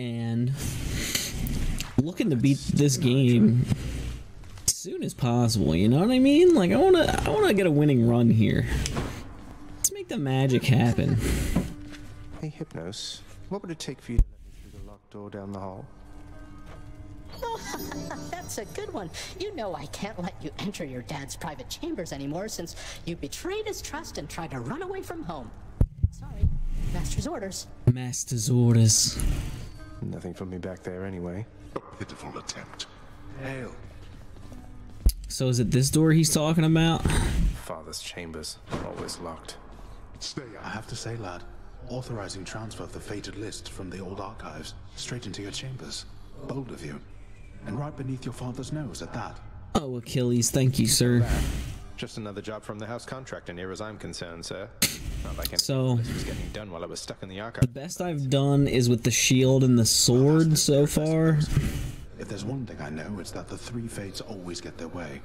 and looking to beat this game as soon as possible. You know what I mean? Like I wanna, I wanna get a winning run here. Let's make the magic happen. Hey, Hypnos, what would it take for you to let me through the locked door down the hall? That's a good one. You know I can't let you enter your dad's private chambers anymore since you betrayed his trust and tried to run away from home. Sorry. Master's orders. Master's orders. Nothing from me back there anyway. A pitiful attempt. Hail. So is it this door he's talking about? Father's chambers, always locked. Stay I have to say, lad, authorizing transfer of the fated list from the old archives straight into your chambers. Bold of you. And right beneath your father's nose at that. Oh, Achilles, thank you, sir. Just another job from the house contractor, near as I'm concerned, sir. Not like anything So- this was getting done while I was stuck in the best I've done is with the shield and the sword so far. If there's one thing I know, it's that the three fates always get their way.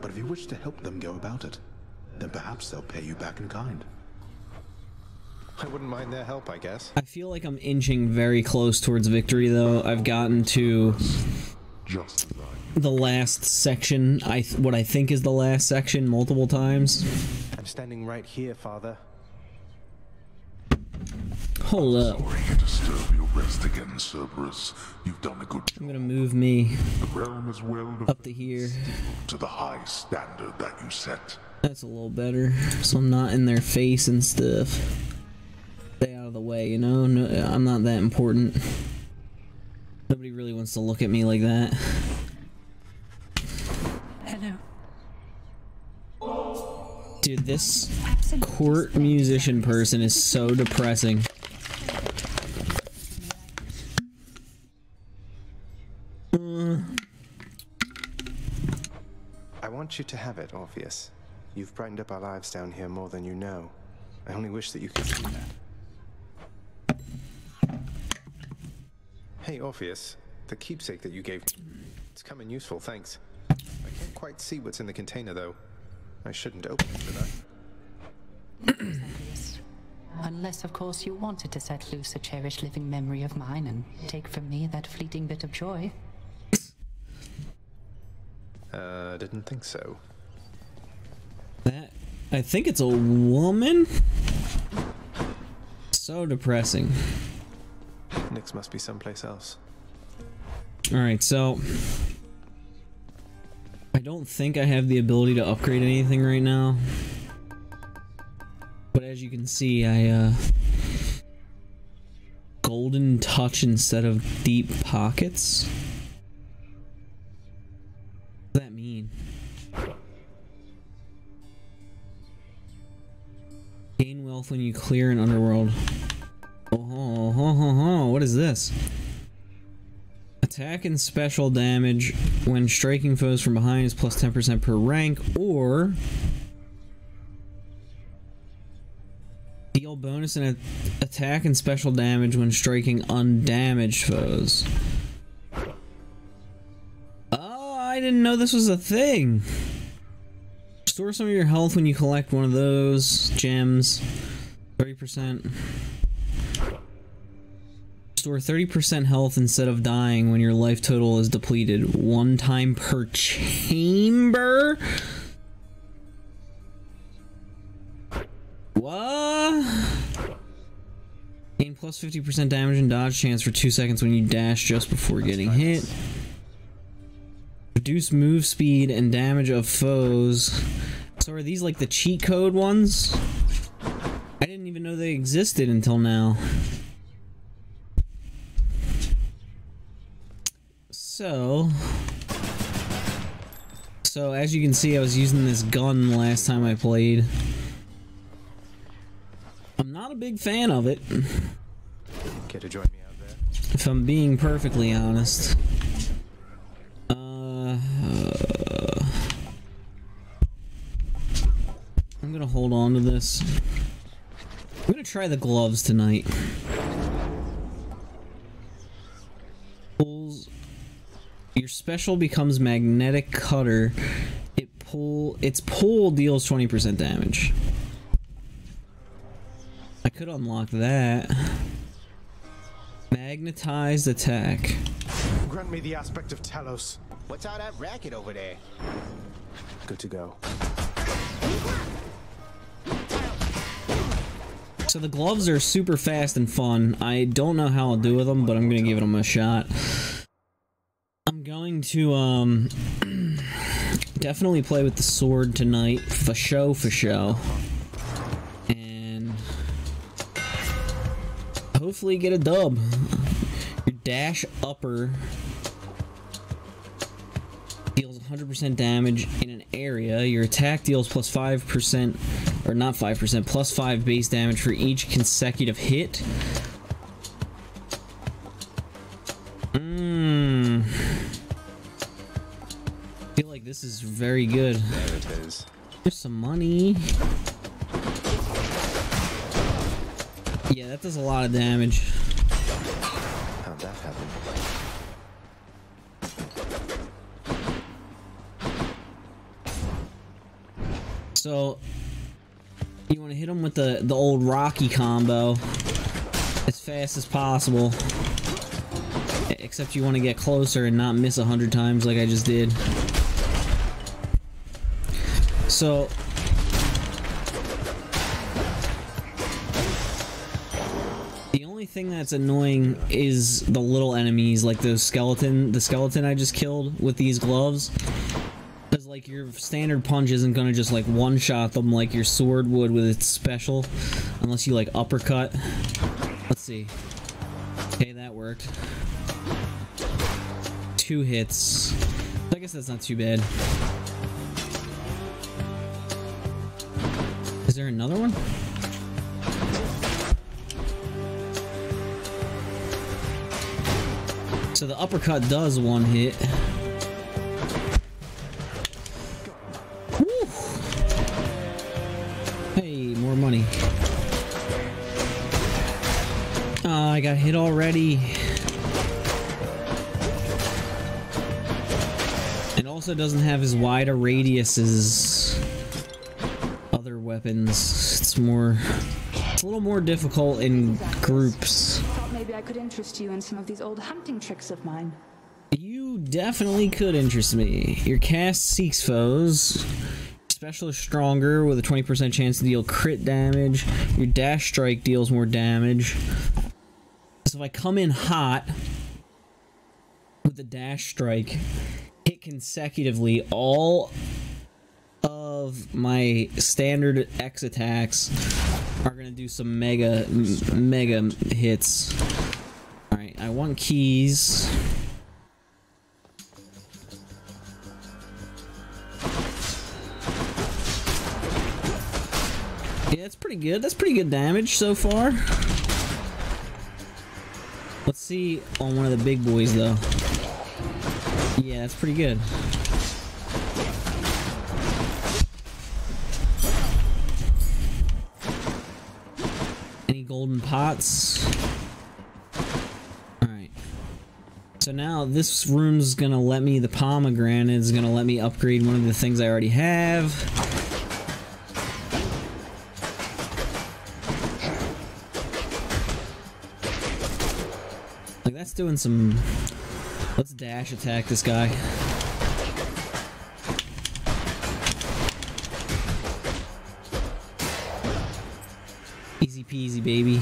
But if you wish to help them go about it, then perhaps they'll pay you back in kind. I wouldn't mind their help, I guess. I feel like I'm inching very close towards victory, though. I've gotten to Just right. the last section. I th- what I think is the last section multiple times. I'm standing right here, Father. Hold up. Sorry to disturb your rest again, Cerberus. You've done a good job. I'm gonna move me The realm is well up to here. to the high standard that you set. That's a little better, so I'm not in their face and stuff. Stay out of the way, you know. No, I'm not that important. Nobody really wants to look at me like that. Hello. Dude, this court musician person is so depressing. I want you to have it, Orpheus. You've brightened up our lives down here more than you know. I only wish that you could see that. Hey, Orpheus. The keepsake that you gave me. It's come in useful, thanks. I can't quite see what's in the container, though. I shouldn't open it, should I? Unless, of course, you wanted to set loose a cherished living memory of mine and take from me that fleeting bit of joy. Uh, didn't think so. That I think it's a woman. So depressing. Nyx must be someplace else. All right, so I don't think I have the ability to upgrade anything right now. But as you can see, I uh golden touch instead of deep pockets. What does that mean? Gain wealth when you clear an underworld. Oh, ho, ho, ho, ho. what is this? Attack and special damage when striking foes from behind is plus 10% per rank, or deal bonus and attack and special damage when striking undamaged foes. Oh, I didn't know this was a thing. Restore some of your health when you collect one of those gems. 30%. Restore 30% health instead of dying when your life total is depleted. One time per chamber? Plus 50% damage and dodge chance for 2 seconds when you dash just before getting hit. Reduce move speed and damage of foes. So are these like the cheat code ones? I didn't even know they existed until now. So, so as you can see, I was using this gun last time I played. I'm not a big fan of it, Care to join me out there? if I'm being perfectly honest. Uh, I'm gonna hold on to this. I'm gonna try the gloves tonight. Pulls. Your special becomes magnetic cutter. It pull. Its pull deals 20% damage. I could unlock that. Magic Magnetized attack. Grant me the aspect of Talos. What's all that racket over there? Good to go. So the gloves are super fast and fun. I don't know how I'll do with them, but I'm gonna give them a shot. I'm going to um definitely play with the sword tonight, for show, for show, hopefully get a dub. Your dash upper deals 100% damage in an area. Your attack deals plus 5%, or not 5%, plus 5 base damage for each consecutive hit. Mmm. feel like this is very good. There it is. Here's some money. Yeah, that does a lot of damage. How'd that happen? So you want to hit him with the the old Rocky combo as fast as possible. Except you want to get closer and not miss a hundred times like I just did. So thing that's annoying is the little enemies like those skeleton the skeleton I just killed with these gloves. Because, like, your standard punch isn't gonna just, like, one-shot them like your sword would with its special. Unless you, like, uppercut. Let's see. Okay, that worked. Two hits. I guess that's not too bad. Is there another one? So the uppercut does one hit. Whew. Hey, more money. Oh, I got hit already. It also doesn't have as wide a radius as other weapons. It's more... It's a little more difficult in groups. I could interest you in some of these old hunting tricks of mine. You definitely could interest me. Your cast seeks foes. Special is stronger with a 20% chance to deal crit damage. Your dash strike deals more damage. So if I come in hot with the dash strike, hit consecutively all of my standard X attacks are gonna do some mega mega hits. I want keys. Yeah, that's pretty good. That's pretty good damage so far. Let's see on one of the big boys though. Yeah, that's pretty good. Any golden pots? Alright. So now this room's gonna let me, the pomegranate is gonna let me upgrade one of the things I already have. Like that's doing some. Let's dash attack this guy. Easy peasy, baby.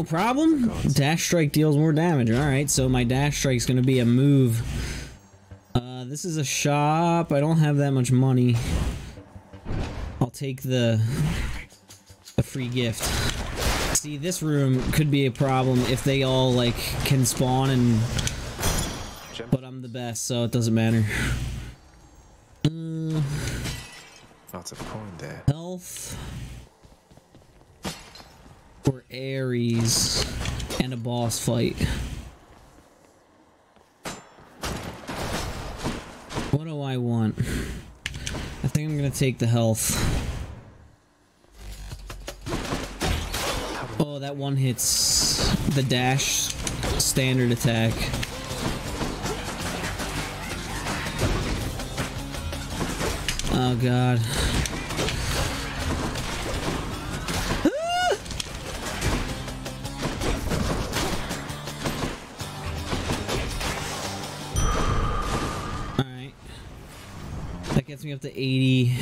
No problem. Dash strike deals more damage. All right, so my dash strike's gonna be a move. Uh, this is a shop. I don't have that much money. I'll take the the free gift. See, this room could be a problem if they all like can spawn and. But I'm the best, so it doesn't matter. Uh, Lots of coin there. health for Ares and a boss fight. What do I want? I think I'm gonna take the health. Oh, that one hits the dash standard attack. Oh god. Me up to 80.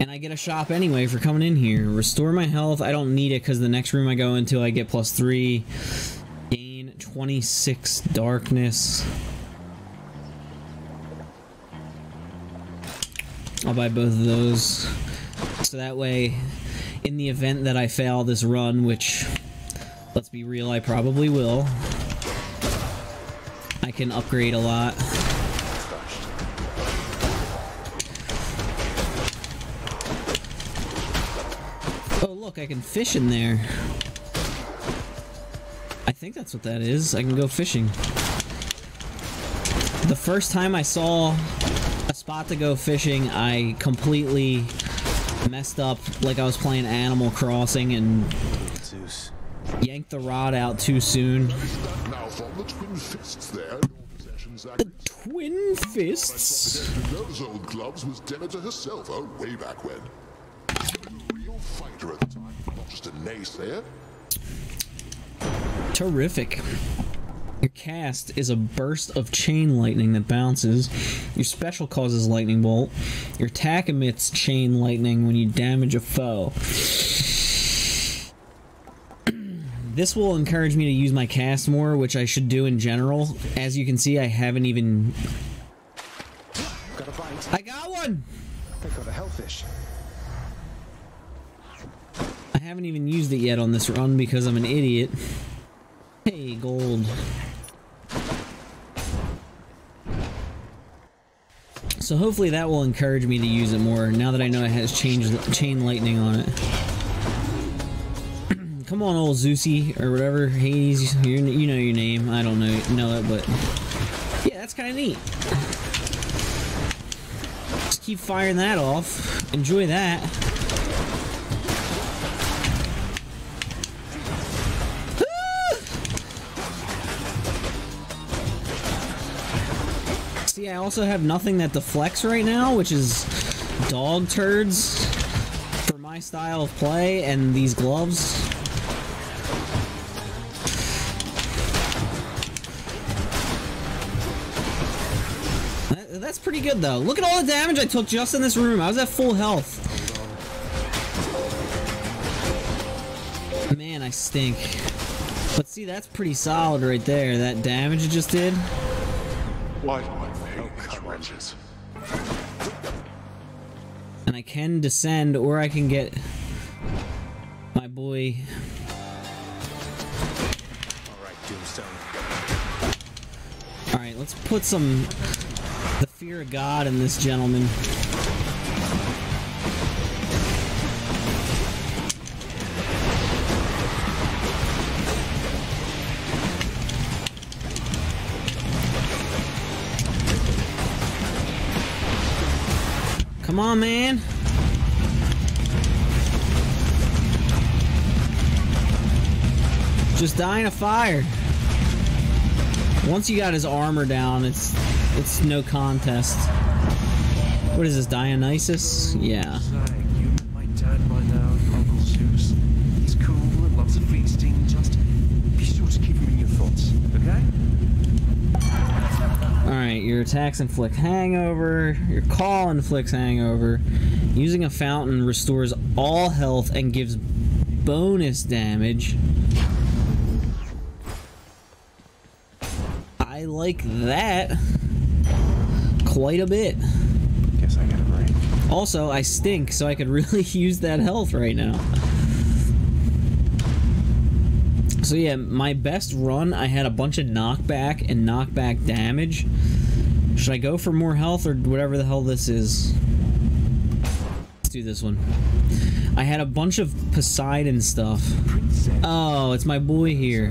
And I get a shop anyway for coming in here. Restore my health. I don't need it because the next room I go into I get plus 3. Gain 26 darkness. I'll buy both of those. So that way, in the event that I fail this run, which, let's be real, I probably will, I can upgrade a lot. Fish in there. I think that's what that is. I can go fishing. The first time I saw a spot to go fishing, I completely messed up like I was playing Animal Crossing and Zeus. yanked the rod out too soon. Now from the twin fists there, in your possession, Zachary. Twin fists. Those old gloves was Demeter herself, oh, way back when. Just a naysayer. Terrific. Your cast is a burst of chain lightning that bounces. Your special causes lightning bolt. Your attack emits chain lightning when you damage a foe. this will encourage me to use my cast more, which I should do in general. As you can see, I haven't even... Got a bite. I got one! I got a hellfish. I haven't even used it yet on this run because I'm an idiot. Hey, gold. So hopefully that will encourage me to use it more now that I know it has chain lightning on it. Come on, old Zeusy, or whatever, Hades, you you know your name. I don't know, know it, but... Yeah, that's kind of neat. Just keep firing that off. Enjoy that. I also have nothing that deflects right now, which is dog turds for my style of play and these gloves. That- that's pretty good though. Look at all the damage I took just in this room. I was at full health. Man, I stink. But see, that's pretty solid right there. That damage it just did. Why do I pay these wretches? and I can descend or I can get my boy All right, Doomstone. all right let's put some the fear of God in this gentleman on, man. Just dying in a fire. Once you got his armor down, it's it's no contest. What is this, Dionysus? Yeah. Your attacks inflict hangover. Your call inflicts hangover. Using a fountain restores all health and gives bonus damage. I like that quite a bit. Guess I get it right. Also, I stink, so I could really use that health right now. So yeah, my best run, I had a bunch of knockback and knockback damage. Should I go for more health or whatever the hell this is? Let's do this one. I had a bunch of Poseidon stuff. Oh, it's my boy here.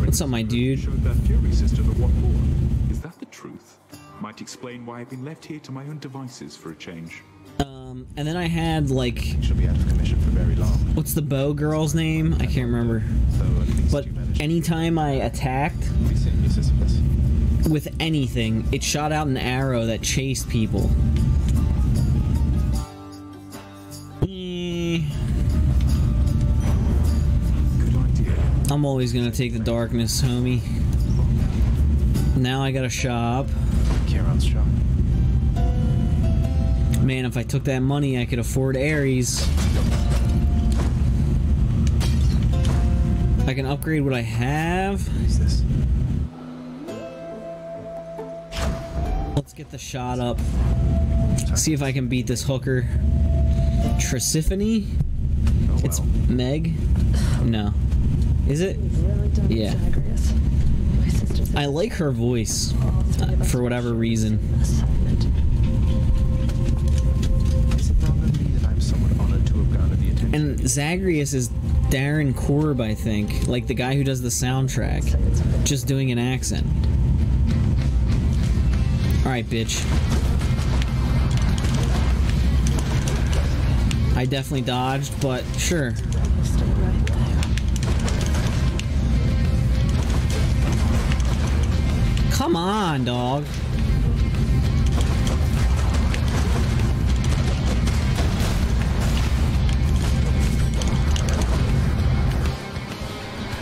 What's up, my dude? Showed that Fury sister the what more? Is that the truth? Might explain why I've been left here to my own devices for a change. Um, and then I had like, She'll be out of commission for very long. what's the bow girl's name? I can't remember. So at least But anytime I attacked, with anything, it shot out an arrow that chased people. Idea. I'm always gonna take the darkness, homie. Now I got a shop. Shop. Man, if I took that money, I could afford Ares. I can upgrade what I have. Let's get the shot up. See if I can beat this hooker. Trisiphony? Oh, It's. Meg? No. Is it? Yeah. I like her voice. uh, for whatever reason. And Zagreus is Darren Korb, I think. Like the guy who does the soundtrack. Just doing an accent. Alright, bitch. I definitely dodged, but sure. Come on, dog.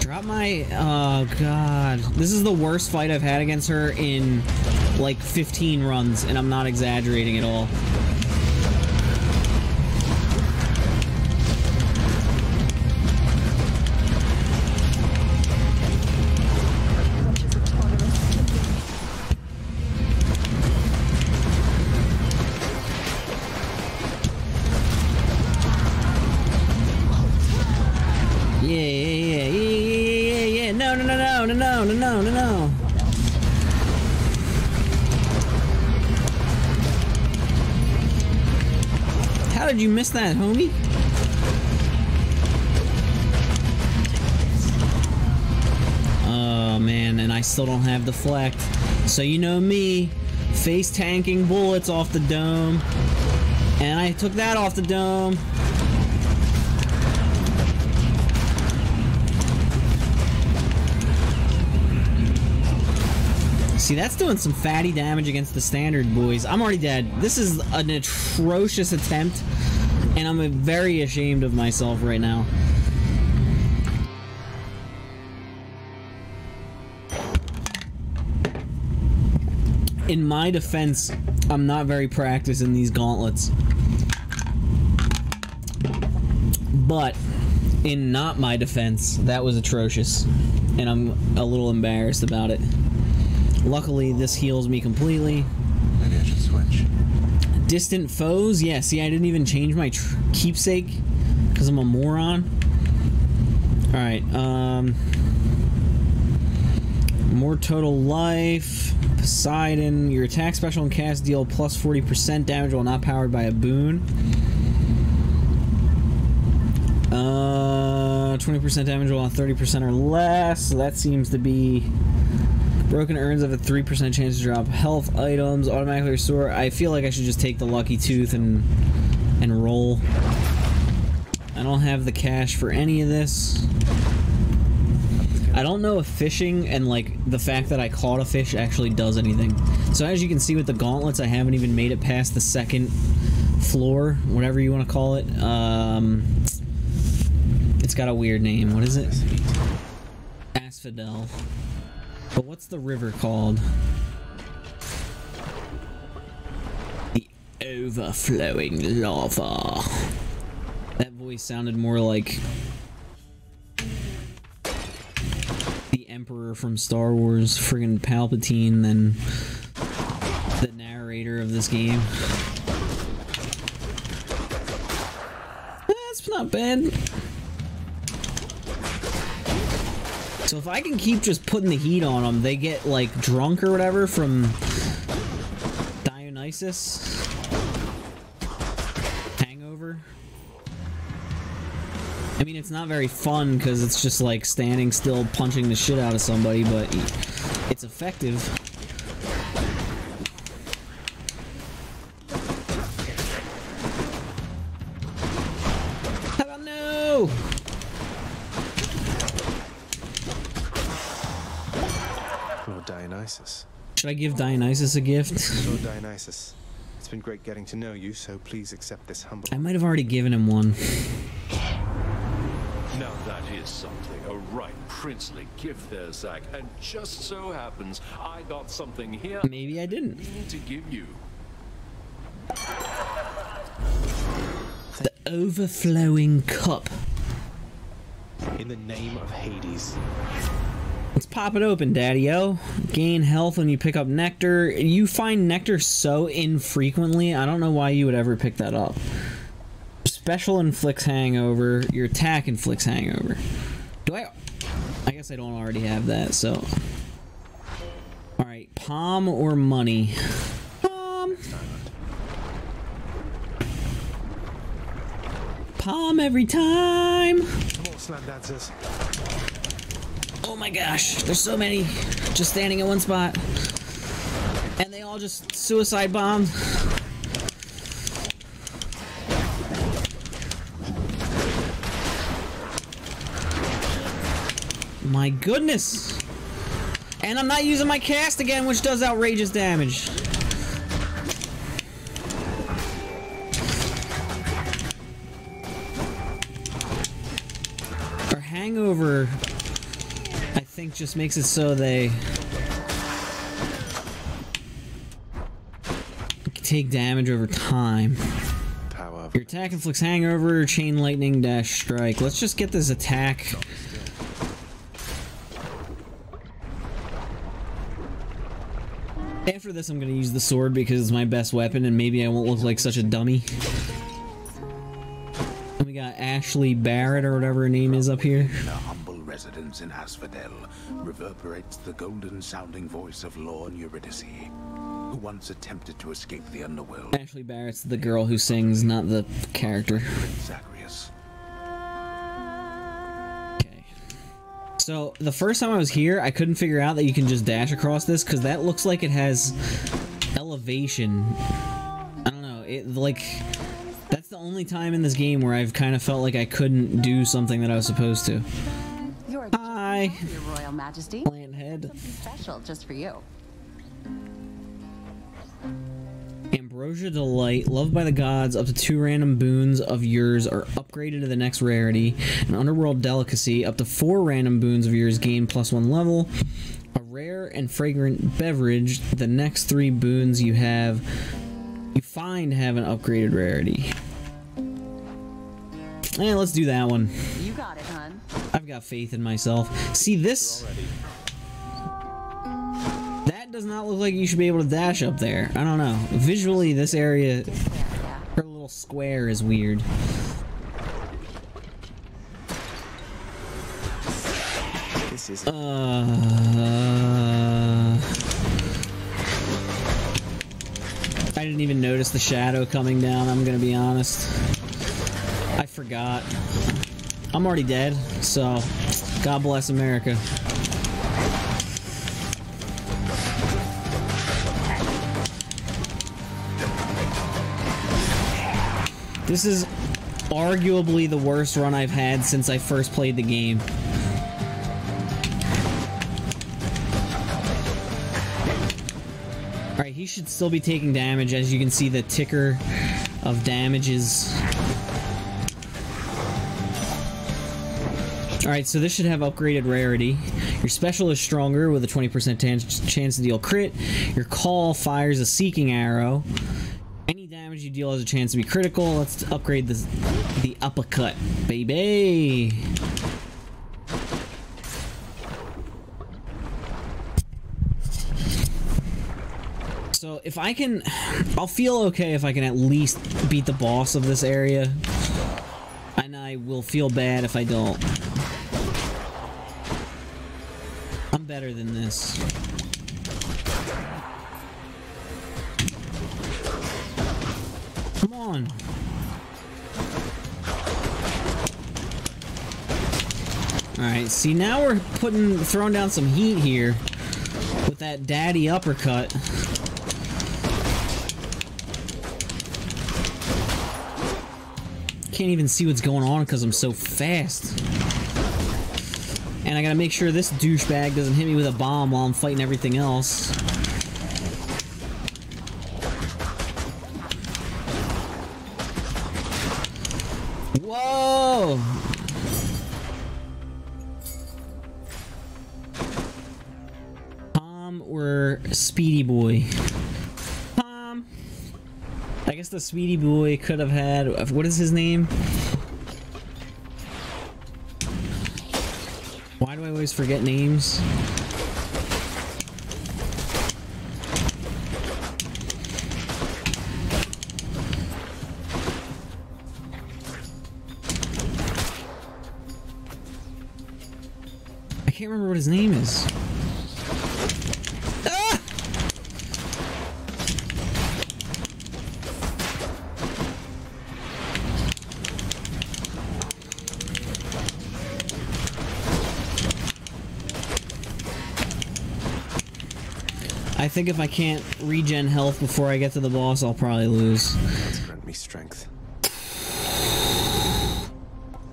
Drop my. Oh, God. This is the worst fight I've had against her in like 15 runs, and I'm not exaggerating at all. Still don't have deflect. So you know me, face tanking bullets off the dome. And I took that off the dome. See, that's doing some fatty damage against the standard boys. I'm already dead. This is an atrocious attempt, and I'm very ashamed of myself right now. In my defense, I'm not very practiced in these gauntlets. But in not my defense, that was atrocious. And I'm a little embarrassed about it. Luckily, this heals me completely. Maybe I should switch. Distant foes? Yeah, see, I didn't even change my tr- keepsake because I'm a moron. Alright, um. More total life. Poseidon. Your attack special and cast deal plus 40% damage while not powered by a boon. Uh, 20% damage while 30% or less. So that seems to be. Broken urns have a 3% chance to drop health items, automatically restore. I feel like I should just take the lucky tooth and and roll. I don't have the cash for any of this. I don't know if fishing and like the fact that I caught a fish actually does anything. So as you can see with the gauntlets, I haven't even made it past the second floor, whatever you want to call it. Um, it's got a weird name. What is it? Asphodel. But what's the river called? The overflowing lava. That voice sounded more like Emperor from Star Wars, friggin' Palpatine, than the narrator of this game. Eh, that's not bad. So if I can keep just putting the heat on them, they get like drunk or whatever from Dionysus. I mean, it's not very fun because it's just like standing still punching the shit out of somebody, but it's effective. How about no? Lord Dionysus. Should I give Dionysus a gift? Lord Dionysus, it's been great getting to know you, so please accept this humble. I might have already given him one. Now that is something, a right princely gift there, Zag. And just so happens I got something here Maybe I didn't. to give you. The overflowing cup. In the name of Hades. Let's pop it open, Daddy-O. Gain health when you pick up nectar. You find nectar so infrequently, I don't know why you would ever pick that up. Special inflicts hangover. Your attack inflicts hangover. Do I... I guess I don't already have that, so... Alright, Pom or money? Pom. Pom every time. Oh my gosh, there's so many just standing in one spot. And they all just suicide bombed. My goodness! And I'm not using my cast again, which does outrageous damage. Our hangover I think just makes it so they take damage over time. Your attack inflicts hangover, chain lightning, dash strike. Let's just get this attack. After this, I'm gonna use the sword because it's my best weapon, and maybe I won't look like such a dummy. And we got Ashley Barrett, or whatever her name is up here. A humble residence in Asphodel reverberates the golden-sounding voice of Lorne Eurydice, who once attempted to escape the underworld. Ashley Barrett's the girl who sings, not the character. Prince So the first time I was here, I couldn't figure out that you can just dash across this because that looks like it has elevation. I don't know. It like that's the only time in this game where I've kind of felt like I couldn't do something that I was supposed to. You're Hi, Your Royal Majesty. plant head. Something Special just for you. Ambrosia Delight, loved by the gods, up to two random boons of yours are upgraded to the next rarity. An underworld delicacy, up to four random boons of yours gain plus one level. A rare and fragrant beverage, the next three boons you have, you find have an upgraded rarity. Eh, let's do that one. You got it, hun. I've got faith in myself. See this? Does not look like you should be able to dash up there. I don't know. Visually, this area, her little square is weird. This is Uh, I didn't even notice the shadow coming down, I'm gonna be honest. I forgot. I'm already dead, so God bless America. This is arguably the worst run I've had since I first played the game. Alright, he should still be taking damage. As you can see, the ticker of damage is... Alright, so this should have upgraded rarity. Your special is stronger with a 20% chance to deal crit. Your call fires a seeking arrow. Damage you deal has a chance to be critical. Let's upgrade the, the uppercut, baby. So if I can, I'll feel okay if I can at least beat the boss of this area. And I will feel bad if I don't. I'm better than this. Come on. Alright, see now we're putting throwing down some heat here with that daddy uppercut. Can't even see what's going on because I'm so fast. And I gotta make sure this douchebag doesn't hit me with a bomb while I'm fighting everything else. Whoa! Tom or Speedy Boy? Tom. I guess the Speedy Boy could have had. What is his name? Why do I always forget names? Think if I can't regen health before I get to the boss, I'll probably lose. Grant me strength.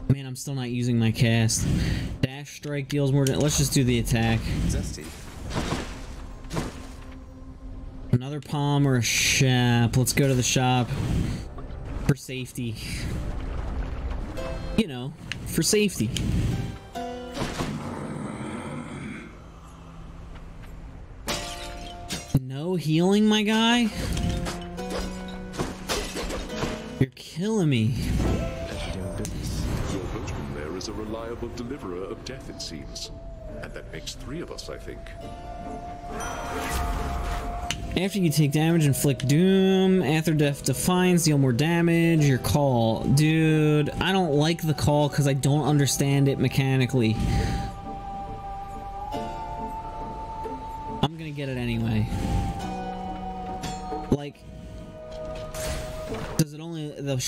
Man, I'm still not using my cast. Dash strike deals more. Let's just do the attack. Zesty. Another Pom or a shop. Let's go to the shop for safety. You know, for safety. Healing, my guy? You're killing me. Your boatman there is a reliable deliverer of death, it seems. And that makes three of us, I think. After you take damage, inflict doom. After death defiance, deal more damage. Your call. Dude, I don't like the call because I don't understand it mechanically.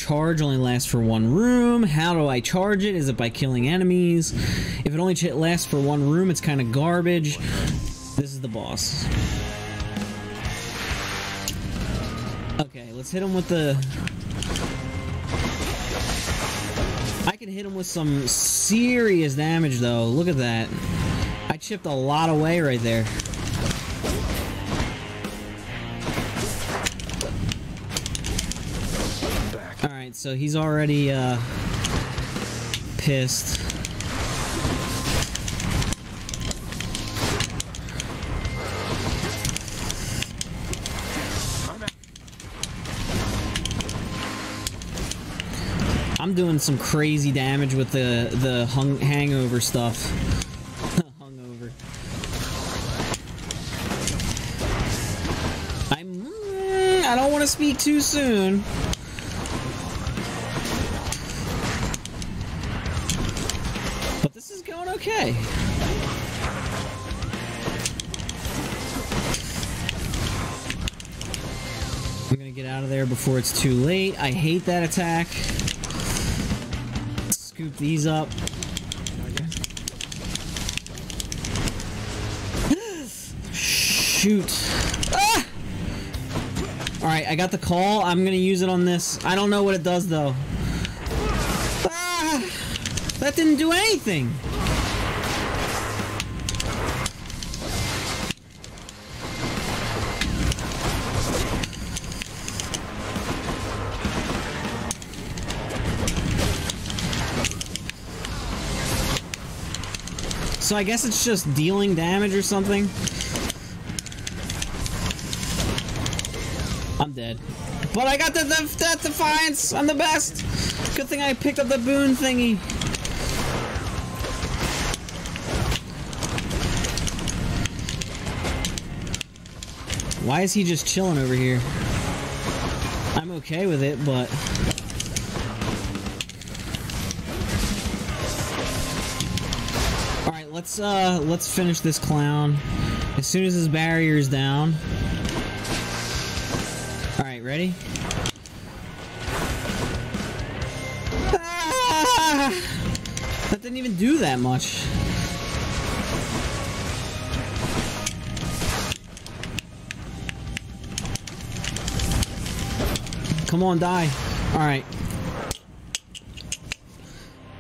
Charge only lasts for one room? How do I charge it? Is it by killing enemies? If it only lasts for one room, it's kind of garbage. This is the boss. Okay, let's hit him with the... I can hit him with some serious damage, though. Look at that. I chipped a lot away right there. So he's already, uh... Pissed. I'm doing some crazy damage with the the hung, hangover stuff. Hungover. I'm. I don't want to speak too soon. There before it's too late. I hate that attack. Scoop these up. Shoot. Ah! Alright, I got the call. I'm gonna use it on this. I don't know what it does though. Ah! That didn't do anything. So I guess it's just dealing damage or something. I'm dead. But I got the, the defiance. I'm the best. Good thing I picked up the boon thingy. Why is he just chilling over here? I'm okay with it, but let's uh let's finish this clown. As soon as his barrier is down. All right, ready? Ah! That didn't even do that much. Come on, die. All right.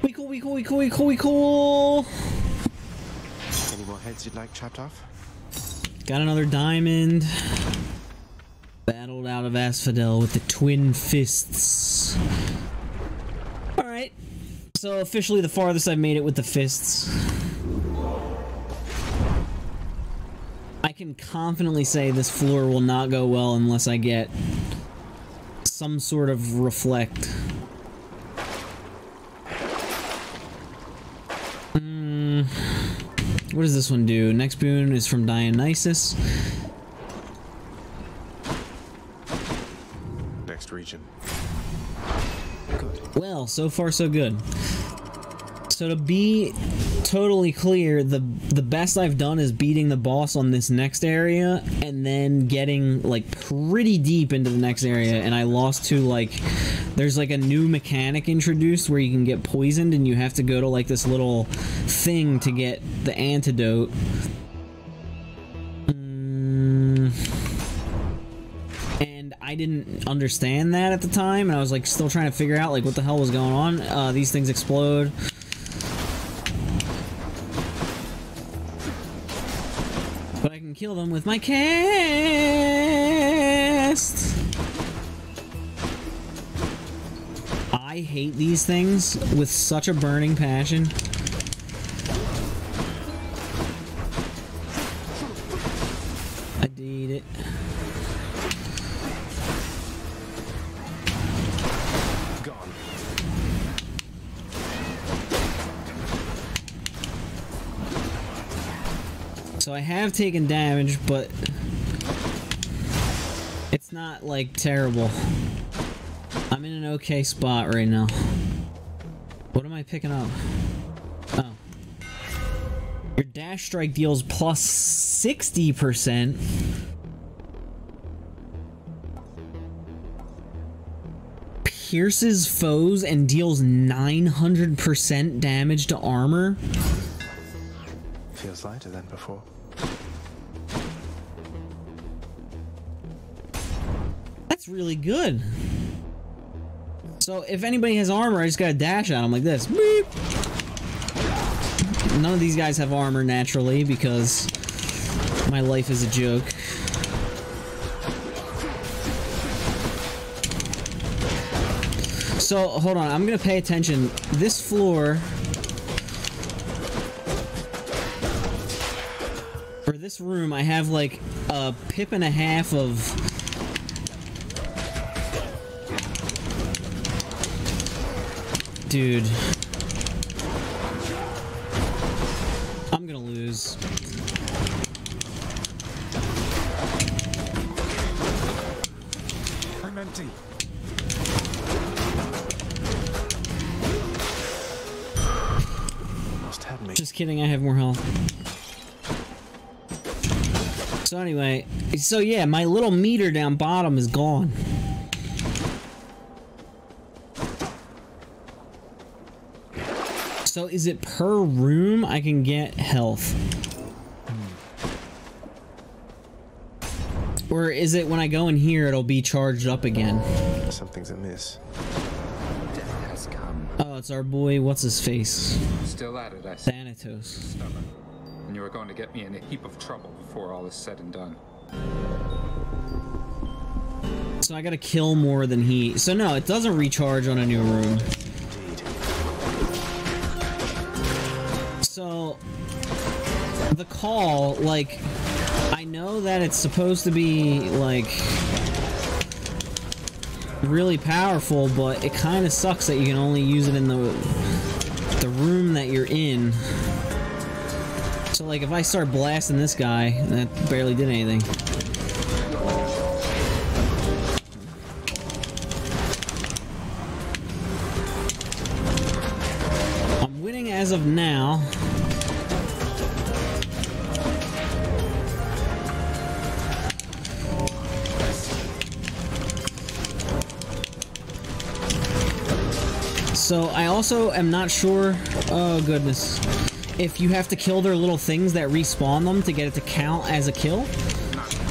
We cool, we cool, we cool, we cool, we cool. Heads you'd like chopped off? Got another diamond. Battled out of Asphodel with the twin fists. Alright. So officially the farthest I've made it with the fists. I can confidently say this floor will not go well unless I get some sort of reflect. What does this one do? Next boon is from Dionysus. Next region. Well, so far so good. So to be totally clear, the the best I've done is beating the boss on this next area and then getting like pretty deep into the next area and I lost to like there's like a new mechanic introduced where you can get poisoned and you have to go to like this little thing to get the antidote. Mm. And I didn't understand that at the time, and I was like still trying to figure out like what the hell was going on. Uh, these things explode. Kill them with my cast. I hate these things with such a burning passion. So I have taken damage, but it's not like terrible. I'm in an okay spot right now. What am I picking up? Oh. Your dash strike deals plus 60%. Pierces foes and deals 900% damage to armor. Feels lighter than before. That's really good. So if anybody has armor, I just gotta dash at them like this. Beep. None of these guys have armor naturally because my life is a joke. So hold on, I'm gonna pay attention. This floor for this room, I have like a pip and a half of Dude. I'm gonna lose. I'm empty. Almost had me. Just kidding, I have more health. So anyway, so yeah, my little meter down bottom is gone. So is it per room I can get health? Or is it when I go in here it'll be charged up again? Something's amiss. Death has come. Oh, it's our boy, what's his face? Still at it, I see. Thanatos. Stubborn. And you are going to get me in a heap of trouble before all is said and done. So I gotta kill more than he. So no, it doesn't recharge on a new room. So the call, like, I know that it's supposed to be like really powerful, but it kind of sucks that you can only use it in the the room that you're in. So like, if I start blasting this guy, that barely did anything. I'm winning as of now. Also am not sure, oh goodness, if you have to kill their little things that respawn them to get it to count as a kill.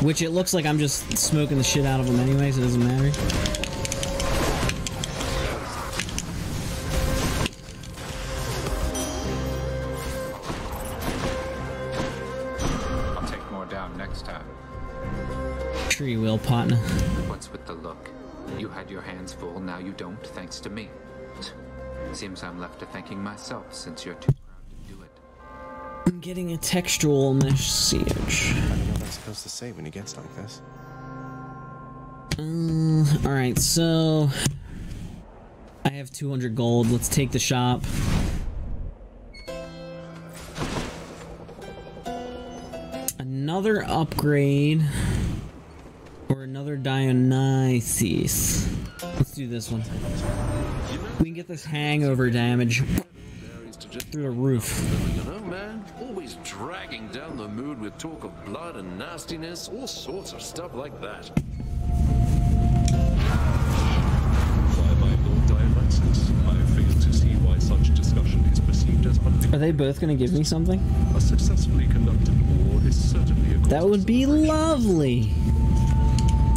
Which it looks like I'm just smoking the shit out of them anyway, so it doesn't matter. I'll take more down next time. Tree wheel partner. What's with the look? You had your hands full, now you don't, thanks to me. Seems I'm left to thanking myself since you're too proud to do it. I'm getting a textual message. I don't know what I'm supposed to say when he gets like this. Um, Alright, so. I have 200 gold. Let's take the shop. Another upgrade. Or another Dionysus. Let's do this one. We can get this hangover damage through the roof. You know, man, always dragging down the mood with talk of blood and nastiness, all sorts of stuff like that. By my Lord Dionysus, I fail to see why such discussion is perceived as Are they both gonna give me something? A successfully conducted war is certainly a That would be lovely.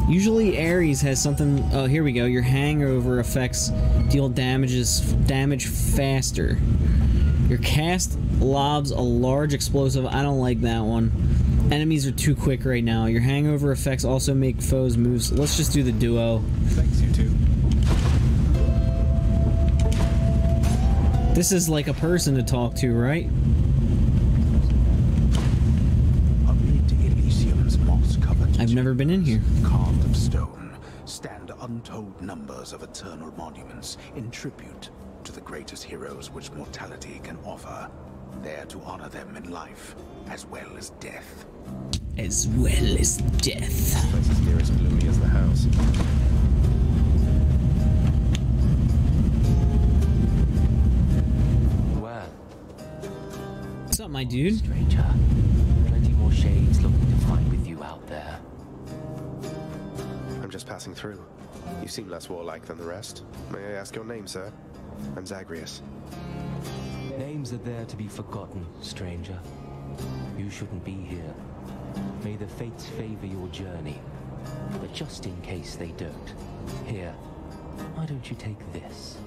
Usually Ares has something. Oh, here we go. Your hangover effects deal damages damage faster. Your cast lobs a large explosive. I don't like that one. Enemies are too quick right now. Your hangover effects also make foes moves. Let's just do the duo. Thanks, you two. This is like a person to talk to, right? I've never been in here. carved of stone stand untold numbers of eternal monuments in tribute to the greatest heroes which mortality can offer, there to honor them in life as well as death. As well as death. Place is near as gloomy as the house. Well, What's up, my dude? stranger. Plenty more shades looking just passing through. You seem less warlike than the rest. May I ask your name, sir? I'm Zagreus. Names are there to be forgotten, stranger. You shouldn't be here. May the fates favor your journey. But just in case they don't, here, why don't you take this?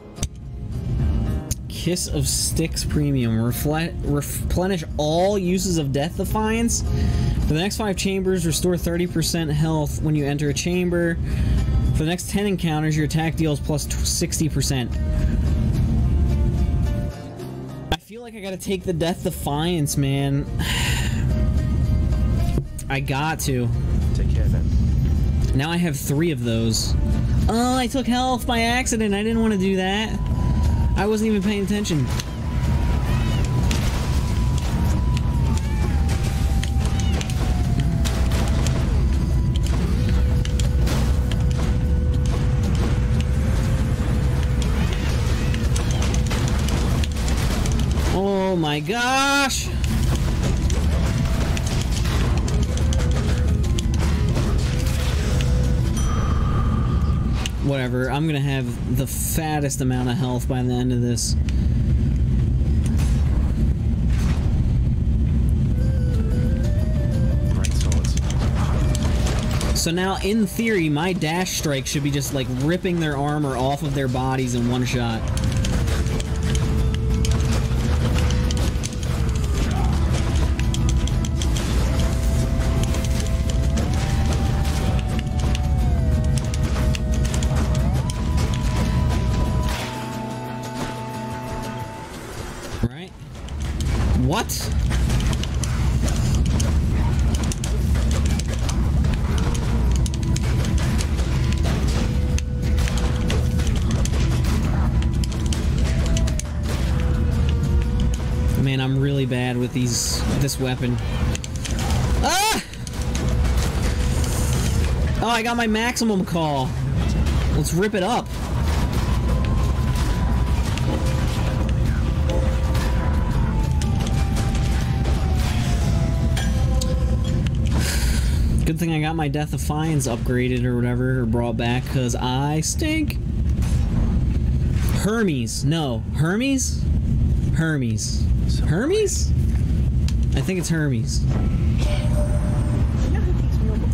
Kiss of Styx Premium. Refle- replenish all uses of Death Defiance. For the next five chambers, restore 30% health when you enter a chamber. For the next 10 encounters, your attack deals plus 60%. I feel like I gotta take the Death Defiance, man. I got to. Take care then. Now I have three of those. Oh, I took health by accident. I didn't want to do that. I wasn't even paying attention. Oh my gosh! Whatever, I'm gonna have the fattest amount of health by the end of this. So now, in theory, my dash strike should be just like ripping their armor off of their bodies in one shot. Weapon. Ah! Oh, I got my maximum call. Let's rip it up. Good thing I got my Death Defiance upgraded or whatever, or brought back, because I stink. Hermes. No. Hermes? Hermes. Hermes? I think it's Hermes.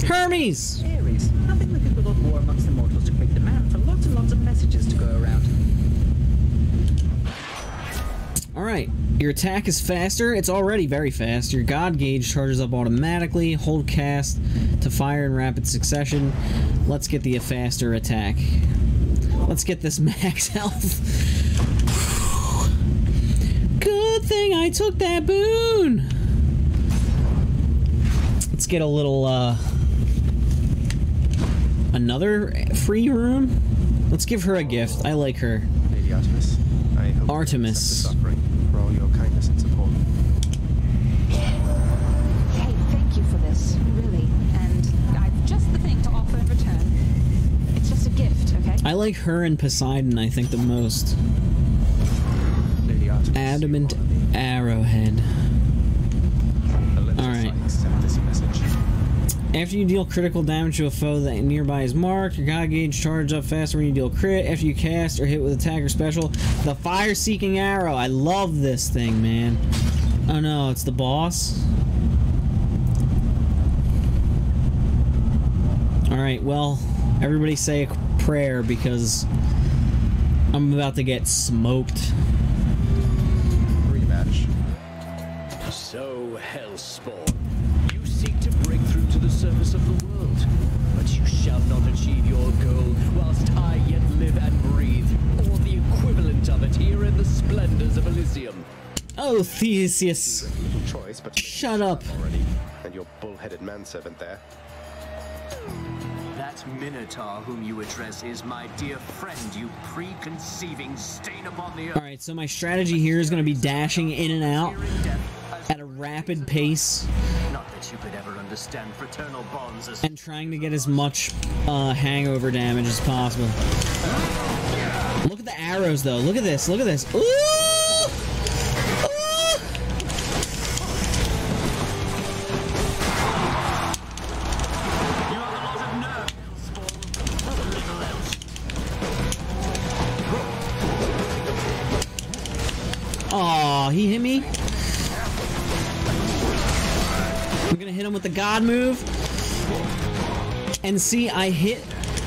Hermes! Ares, nothing like a good old war amongst the mortals to create demand for lots and lots of messages to go around. Alright, your attack is faster. It's already very fast. Your God gauge charges up automatically. Hold cast to fire in rapid succession. Let's get the faster attack. Let's get this max health. Good thing I took that boon. Let's get a little, uh... Another free room? Let's give her a gift. I like her. Lady Artemis, I hope Artemis. you accept the suffering for all your kindness and support. Hey, thank you for this, really. And I've just the thing to offer in return. It's just a gift, okay? I like her and Poseidon, I think, the most. Lady Artemis, Adamant arrowhead. After you deal critical damage to a foe that nearby is marked, your god gauge charges up faster when you deal crit. After you cast or hit with attack or special, the fire seeking arrow. I love this thing, man. Oh no, it's the boss. Alright, well, everybody say a prayer because I'm about to get smoked. Goal whilst I yet live and breathe, or the equivalent of it here in the splendors of Elysium. Oh, Theseus. Choice, but Shut up. already, and your bull-headed manservant there. That Minotaur whom you address is my dear friend, you preconceiving stain upon the earth. Alright, so my strategy here is going to be dashing in and out at a rapid pace Not that you could ever understand fraternal bonds as and trying to get as much uh, hangover damage as possible. Look at the arrows, though. Look at this. Look at this. Ooh! God move. And see, I hit,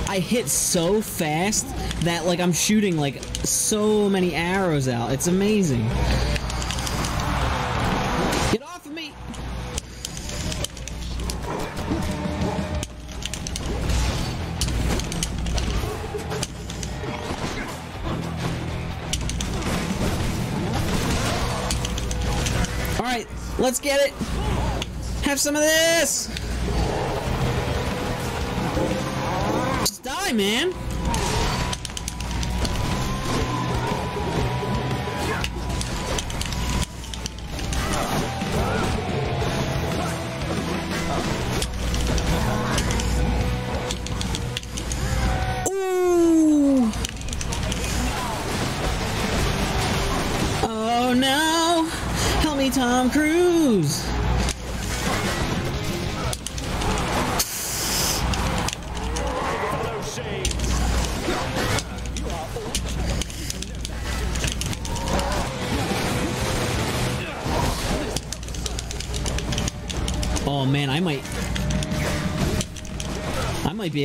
I hit so fast that like I'm shooting like so many arrows out. It's amazing. Get off of me! All right, let's get it. Have some of this. Just die, man.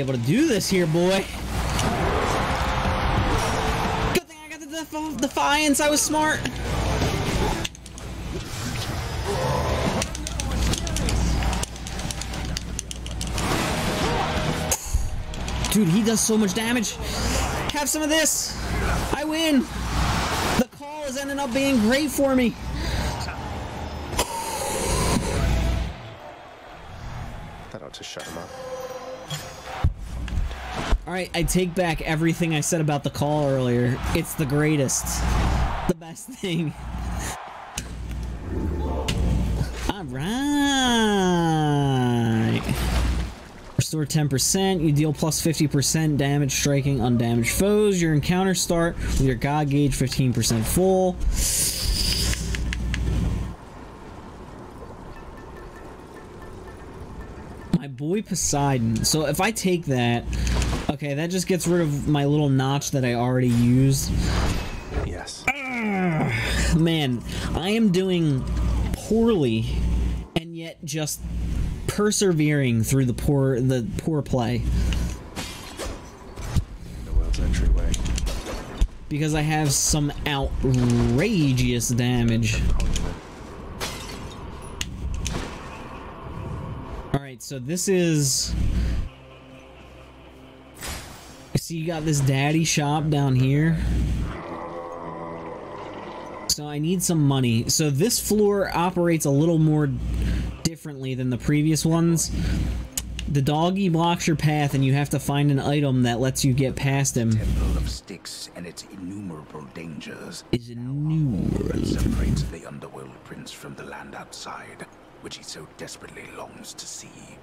Able to do this here, boy. Good thing I got the def Defiance, I was smart. Dude, he does so much damage. Have some of this. I win. The call is ending up being great for me. Alright, I take back everything I said about the call earlier. It's the greatest. The best thing. Alright. Restore 10%. You deal plus 50% damage striking undamaged foes. Your encounter start with your god gauge 15% full. My boy Poseidon. So if I take that, okay, that just gets rid of my little notch that I already used. Yes. Man, I am doing poorly and yet just persevering through the poor the poor play The world's entryway. because I have some outrageous damage. All right, so this is See you got this daddy shop down here. So I need some money. So this floor operates a little more differently than the previous ones. The doggy blocks your path and you have to find an item that lets you get past him. Temple of Styx and its innumerable dangers is innumerable. separates the underworld prince from the land outside, which he so desperately longs to see.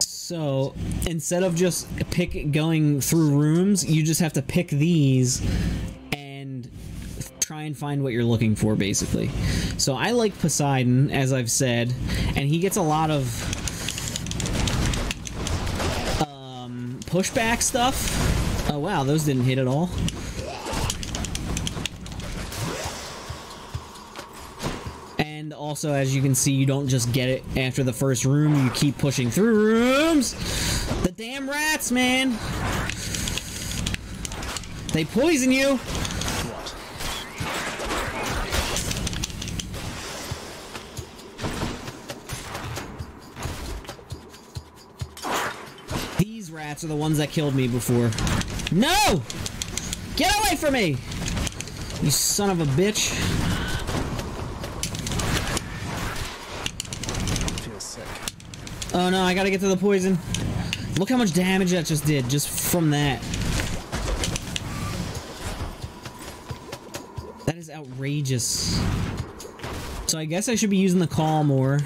So instead of just pick going through rooms, you just have to pick these and try and find what you're looking for, basically. So I like Poseidon, as I've said, and he gets a lot of um, pushback stuff. Oh wow, those didn't hit at all. Also, as you can see, you don't just get it after the first room, you keep pushing through rooms. The damn rats, man! They poison you! These rats are the ones that killed me before. No! Get away from me! You son of a bitch. Feels sick. Oh no, I gotta get to the poison. Look how much damage that just did, just from that. That is outrageous. So I guess I should be using the call more.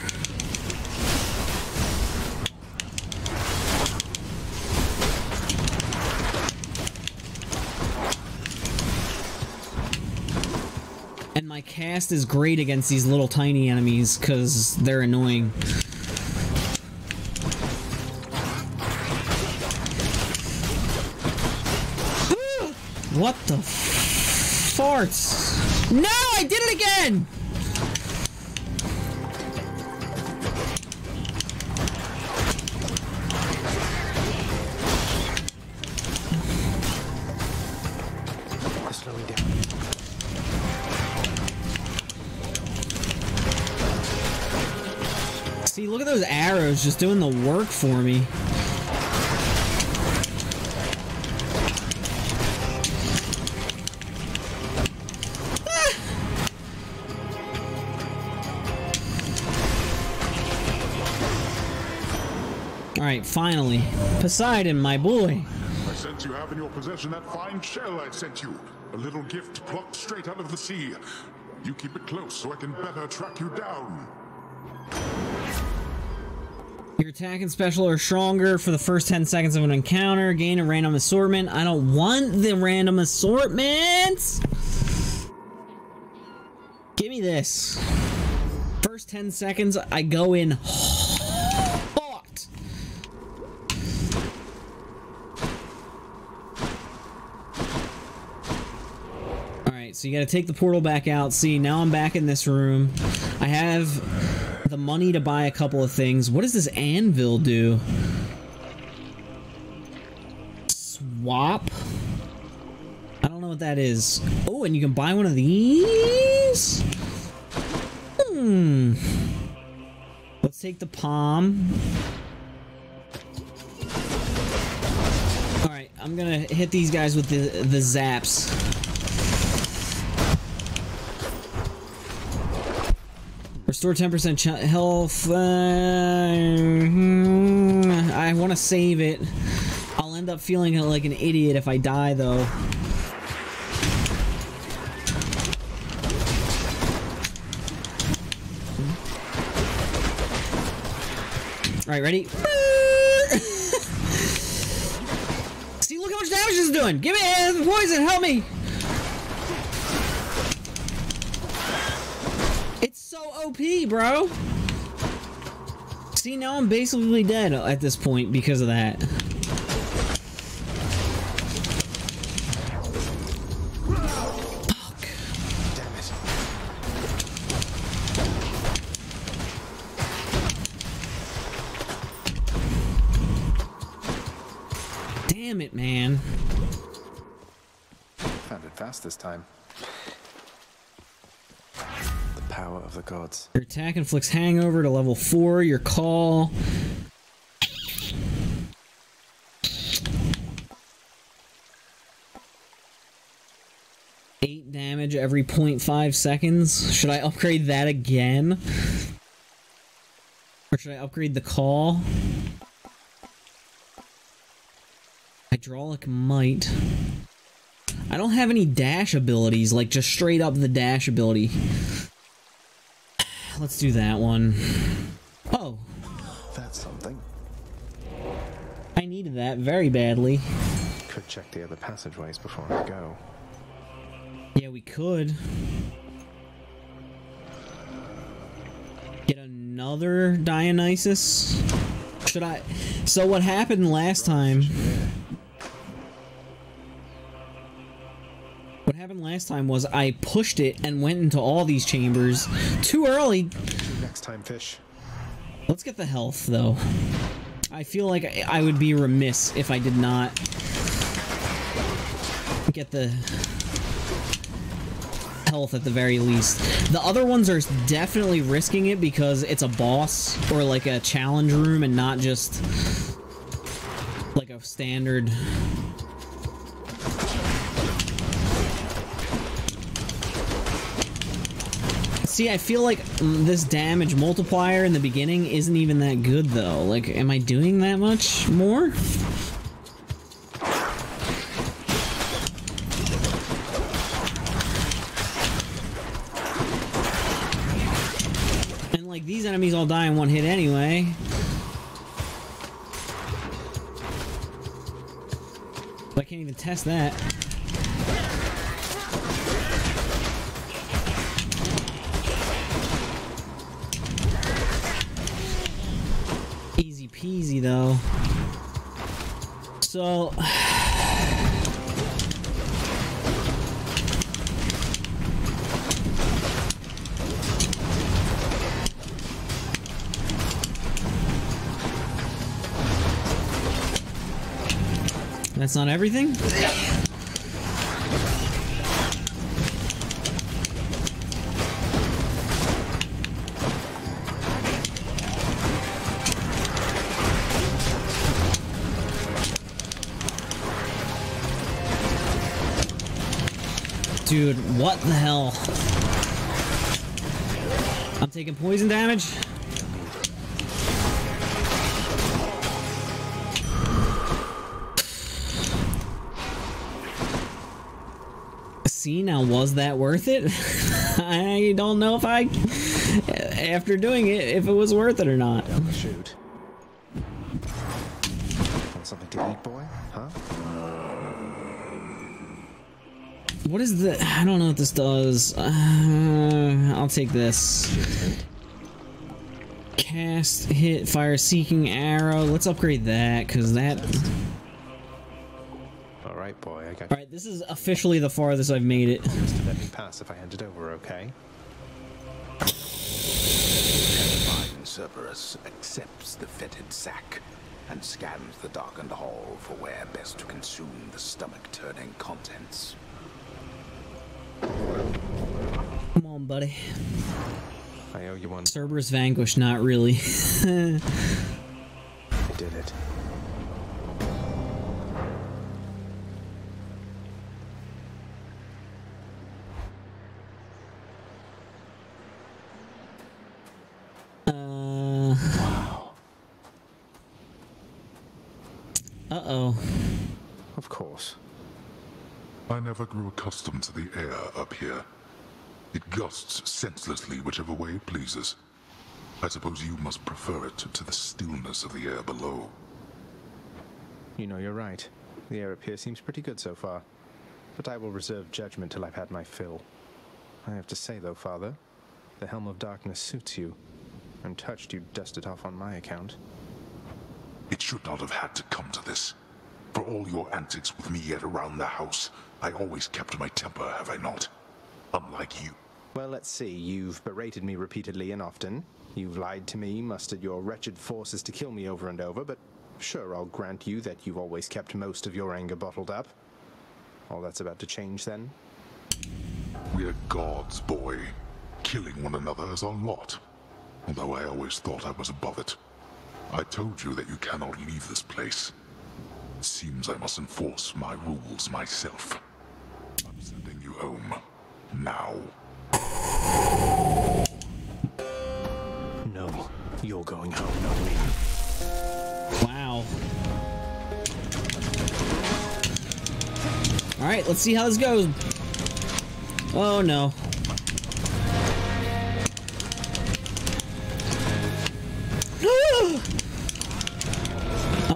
And my cast is great against these little tiny enemies, because they're annoying. What the farts? No, I did it again! See, look at those arrows just doing the work for me. Finally. Poseidon, my boy. I sense you have in your possession that fine shell I sent you. A little gift plucked straight out of the sea. You keep it close so I can better track you down. Your attack and special are stronger for the first 10 seconds of an encounter. Gain a random assortment. I don't want the random assortments! Give me this. First 10 seconds, I go in hot. Alright, so you gotta take the portal back out. See, now I'm back in this room. I have the money to buy a couple of things. What does this anvil do? Swap? I don't know what that is. Oh, and you can buy one of these? Hmm. Let's take the Pom. Alright, I'm gonna hit these guys with the, the zaps. Restore 10% ch- health. Uh, hmm, I want to save it. I'll end up feeling like an idiot if I die, though. Alright, ready? See, look how much damage this is doing! Give me the poison, help me! OP, bro! See, now I'm basically dead at this point because of that. Damn it, man. Found it fast this time. Power of the gods. Your attack inflicts hangover to level 4. Your call. 8 damage every 0.5 seconds. Should I upgrade that again? Or should I upgrade the call? Hydraulic might. I don't have any dash abilities, like just straight up the dash ability. Let's do that one. Oh, That's something. I needed that very badly. Could check the other passageways before I go. Yeah, we could. Get another Dionysus? Should I... So what happened last time... happened last time was I pushed it and went into all these chambers too early. Next time, fish. Let's get the health, though. I feel like I- I would be remiss if I did not get the health at the very least. The other ones are definitely risking it because it's a boss or like a challenge room and not just like a standard See, I feel like this damage multiplier in the beginning isn't even that good, though. Like, am I doing that much more? And, like, these enemies all die in one hit anyway. I can't even test that. So That's not everything? Dude, what the hell? I'm taking poison damage? See, now was that worth it? I don't know if I, after doing it, if it was worth it or not. Shoot. Want something to eat, boy? Huh? What is the? I don't know what this does. Uh, I'll take this. Cast, hit, fire, seeking arrow. Let's upgrade that because that. All right, boy. I got. All right, this is officially the farthest I've made it. Just to let me pass if I hand it over, okay? Divine Cerberus accepts the fetid sack and scans the darkened hall for where best to consume the stomach-turning contents. Come on, buddy. I owe you one. Cerberus vanquished, not really. never grew accustomed to the air up here. It gusts senselessly whichever way it pleases. I suppose you must prefer it to the stillness of the air below. You know, you're right. The air up here seems pretty good so far. But I will reserve judgment till I've had my fill. I have to say, though, Father, the Helm of Darkness suits you. I'm touched you dust it off on my account. It should not have had to come to this. For all your antics with me yet around the house, I always kept my temper, have I not? Unlike you. Well, let's see. You've berated me repeatedly and often. You've lied to me, mustered your wretched forces to kill me over and over, but sure, I'll grant you that you've always kept most of your anger bottled up. All that's about to change then? We're gods, boy. Killing one another is our lot. Although I always thought I was above it. I told you that you cannot leave this place. It seems I must enforce my rules myself. I'm sending you home. Now. No, you're going home, not me. Wow. All right, let's see how this goes. Oh no.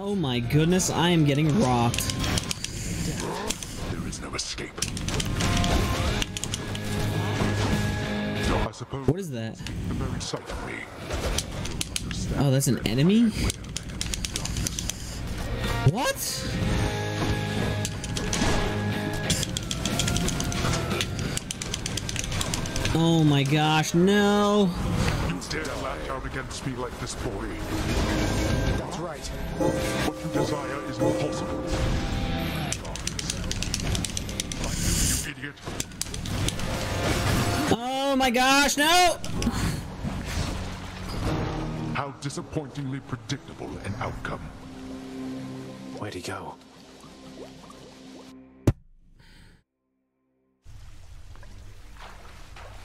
Oh my goodness, I am getting rocked. There is no escape. I suppose What is that? the very sight of me. Oh, that's an enemy? What? Oh my gosh, no. You dare lash out against me like this, boy. That's right. What you desire is impossible. You idiot. Oh my gosh, no! How disappointingly predictable an outcome. Where'd he go?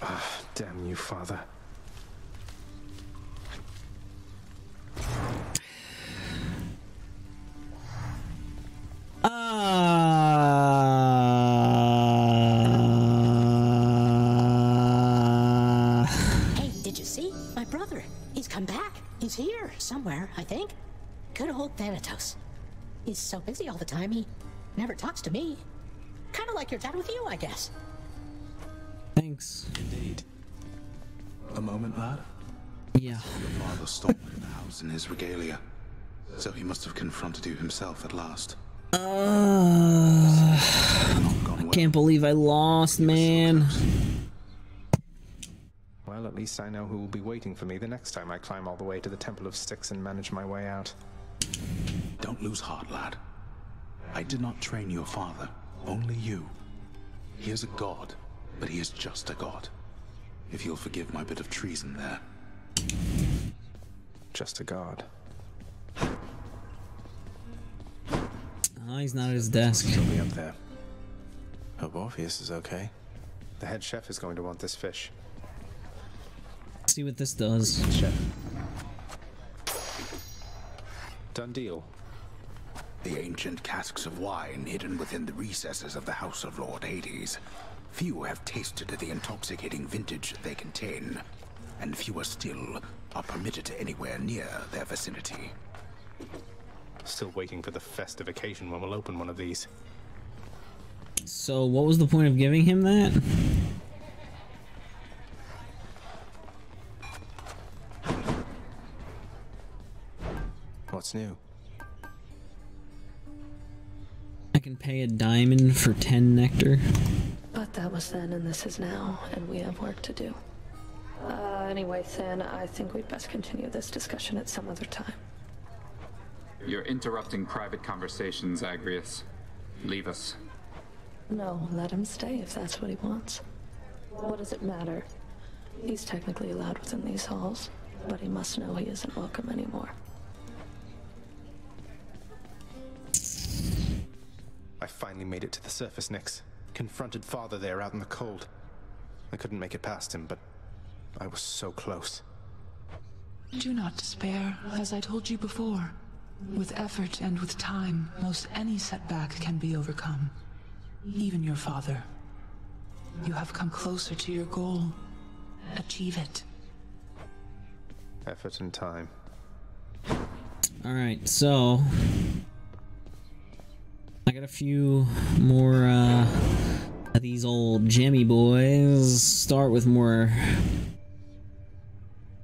Ah, damn you, father. Uh, Hey, did you see? My brother. He's come back. He's here, somewhere, I think. Good old Thanatos. He's so busy all the time, he never talks to me. Kind of like your dad with you, I guess. Thanks. Indeed. A moment, lad? Yeah. Your father stormed the house in his regalia. So he must have confronted you himself at last. Uh, I can't believe I lost, man. Well, at least I know who will be waiting for me the next time I climb all the way to the Temple of Styx and manage my way out. Don't lose heart, lad. I did not train your father, only you. He is a god, but he is just a god. If you'll forgive my bit of treason there. Just a god. Oh, he's not at his desk. He'll be up there. Hope Orpheus is okay. The head chef is going to want this fish. See what this does. Chef. Done deal. The ancient casks of wine hidden within the recesses of the House of Lord Hades. Few have tasted the intoxicating vintage they contain, and fewer still are permitted anywhere near their vicinity. Still waiting for the festive occasion when we'll open one of these. So, what was the point of giving him that? What's new? I can pay a diamond for 10 nectar. But that was then and this is now, and we have work to do. Uh, anyway, Than, I think we'd best continue this discussion at some other time. You're interrupting private conversations, Zagreus. Leave us. No, let him stay if that's what he wants. What does it matter? He's technically allowed within these halls, but he must know he isn't welcome anymore. I finally made it to the surface, Nyx. Confronted father there out in the cold. I couldn't make it past him, but I was so close. Do not despair, as I told you before. With effort and with time, most any setback can be overcome. Even your father. You have come closer to your goal. Achieve it. Effort and time. Alright, so. I got a few more, uh. of These old jammy boys. Start with more.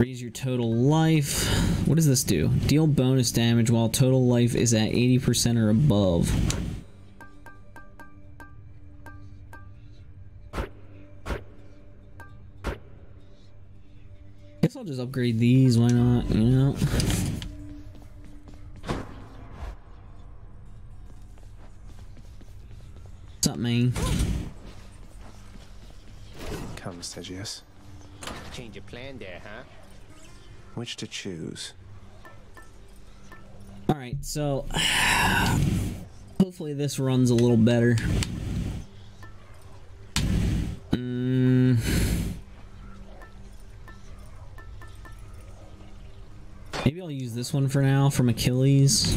Raise your total life. What does this do? Deal bonus damage while total life is at 80% or above. Guess I'll just upgrade these, why not, you know? What's up, man? Come, Stygius. Change your plan there, huh? which to choose. Alright, so hopefully this runs a little better. Mm. Maybe I'll use this one for now from Achilles.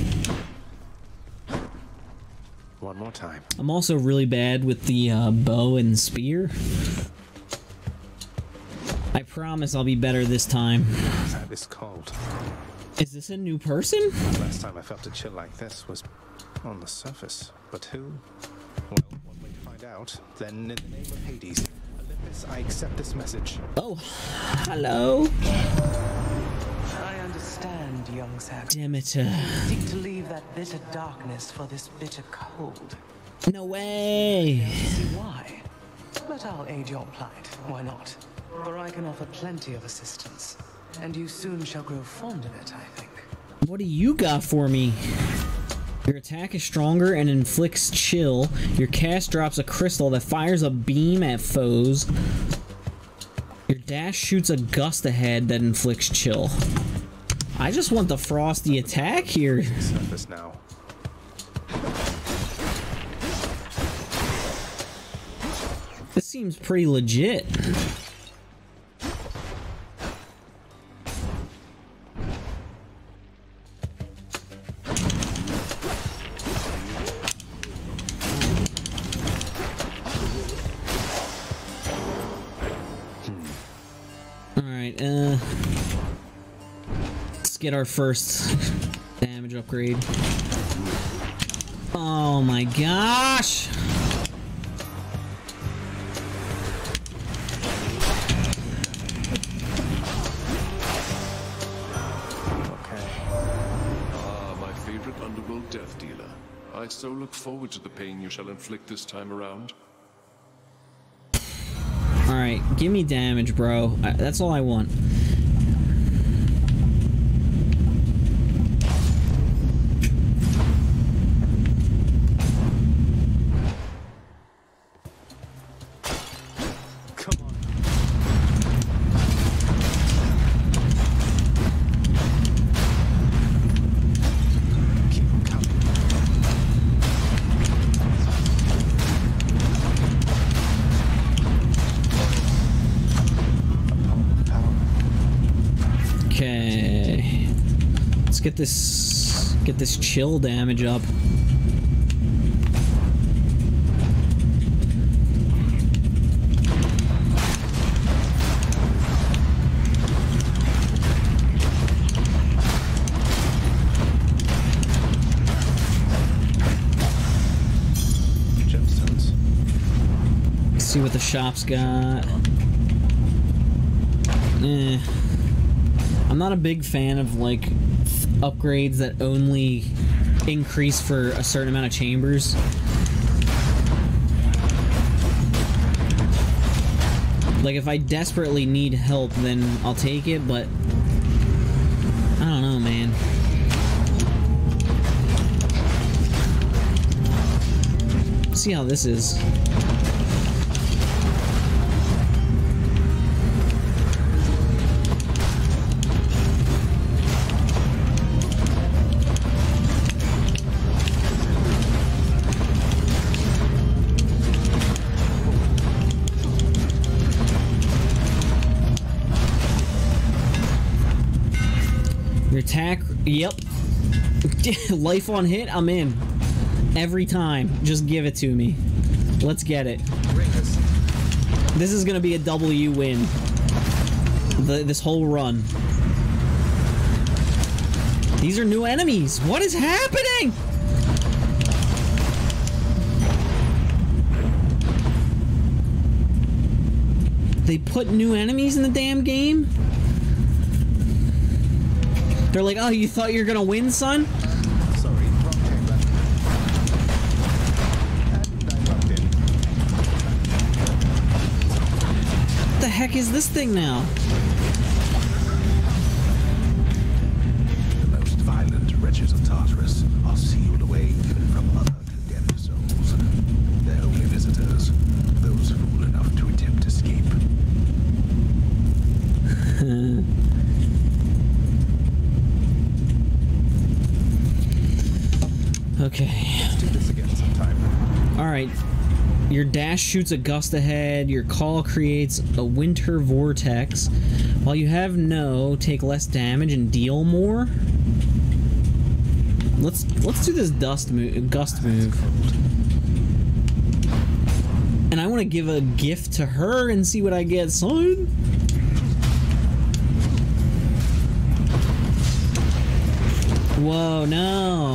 One more time. I'm also really bad with the uh, bow and spear. I promise I'll be better this time. That is cold. Is this a new person? Last time I felt a chill like this was on the surface. But who? Well, one way to find out. Then, in the name of Hades, Olympus, I accept this message. Oh, hello. I understand, young Zag. Demeter. Uh. Seek to leave that bitter darkness for this bitter cold. No way. See why? But I'll aid your plight. Why not? For I can offer plenty of assistance. And you soon shall grow fond of it, I think. What do you got for me? Your attack is stronger and inflicts chill. Your cast drops a crystal that fires a beam at foes. Your dash shoots a gust ahead that inflicts chill. I just want the frosty attack here. Surface now. This seems pretty legit. Get our first damage upgrade. Oh my gosh! Ah, my favorite underworld death dealer. I so look forward to the pain you shall inflict this time around. Alright, give me damage, bro. That's all I want. Get this get this chill damage up. Gemstones. See what the shop's got. Eh. I'm not a big fan of like upgrades that only increase for a certain amount of chambers. Like if I desperately need help, then I'll take it, but I don't know, man. See how this is. Yep. Life on hit, I'm in. Every time. Just give it to me. Let's get it. This is gonna be a W win. The, this whole run. These are new enemies. What is happening? They put new enemies in the damn game? They're like, oh, you thought you were gonna win, son? Sorry, wrong chamber. And I locked in. What the heck is this thing now? Dash shoots a gust ahead. Your call creates a winter vortex. While you have no, take less damage and deal more. Let's let's do this dust move, gust move. And I want to give a gift to her and see what I get, son. Whoa, no.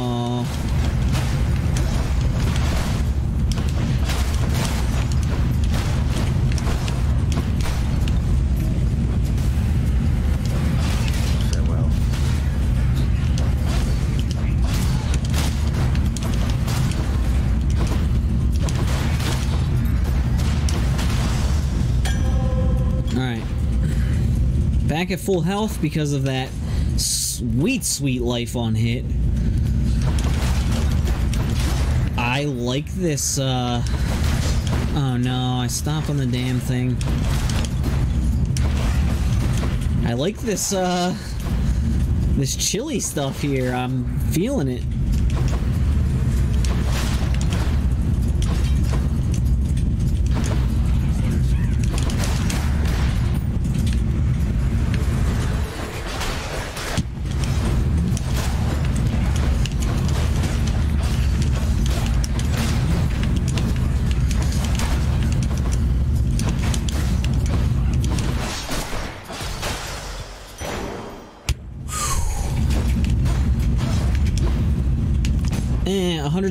Back at full health because of that sweet, sweet life on hit. I like this, uh... Oh no, I stopped on the damn thing. I like this, uh... This chili stuff here. I'm feeling it.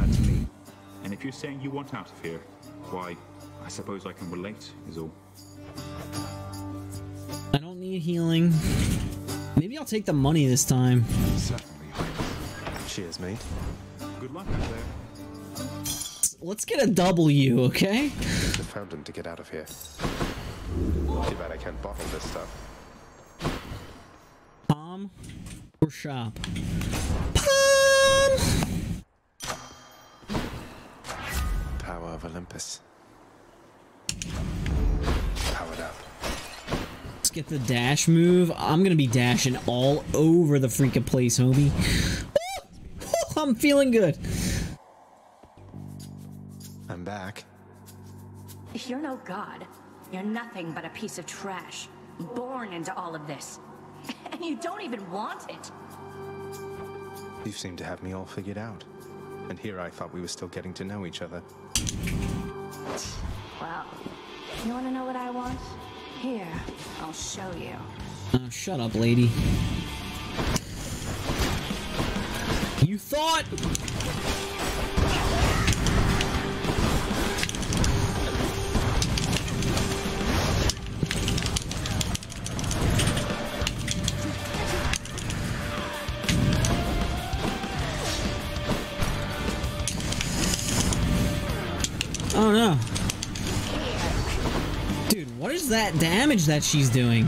You always seemed a decent lad to me. And if you're saying you want out of here, why, I suppose I can relate, is all. I don't need healing. Maybe I'll take the money this time. Certainly. Cheers, mate. Good luck out there. Let's get a W, okay? The fountain to get out of here. Too bad I can't bottle this stuff. Pom or shop? Pom! Of Olympus. Powered up. Let's get the dash move. I'm gonna be dashing all over the freaking place, homie. I'm feeling good. I'm back. You're no god. You're nothing but a piece of trash. Born into all of this. And you don't even want it. You seem to have me all figured out. And here I thought we were still getting to know each other. Well, you want to know what I want? Here, I'll show you. Oh, shut up, lady. You thought... that damage that she's doing?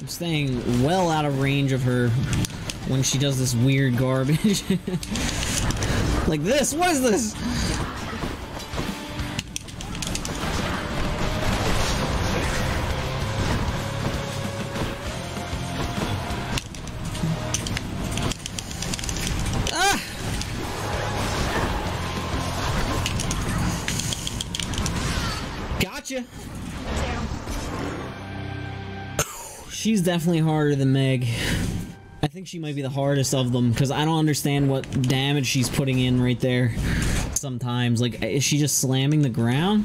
I'm staying well out of range of her when she does this weird garbage. like this? What is this? Gotcha. She's definitely harder than Meg. I think she might be the hardest of them because I don't understand what damage she's putting in right there. Sometimes, like, is she just slamming the ground?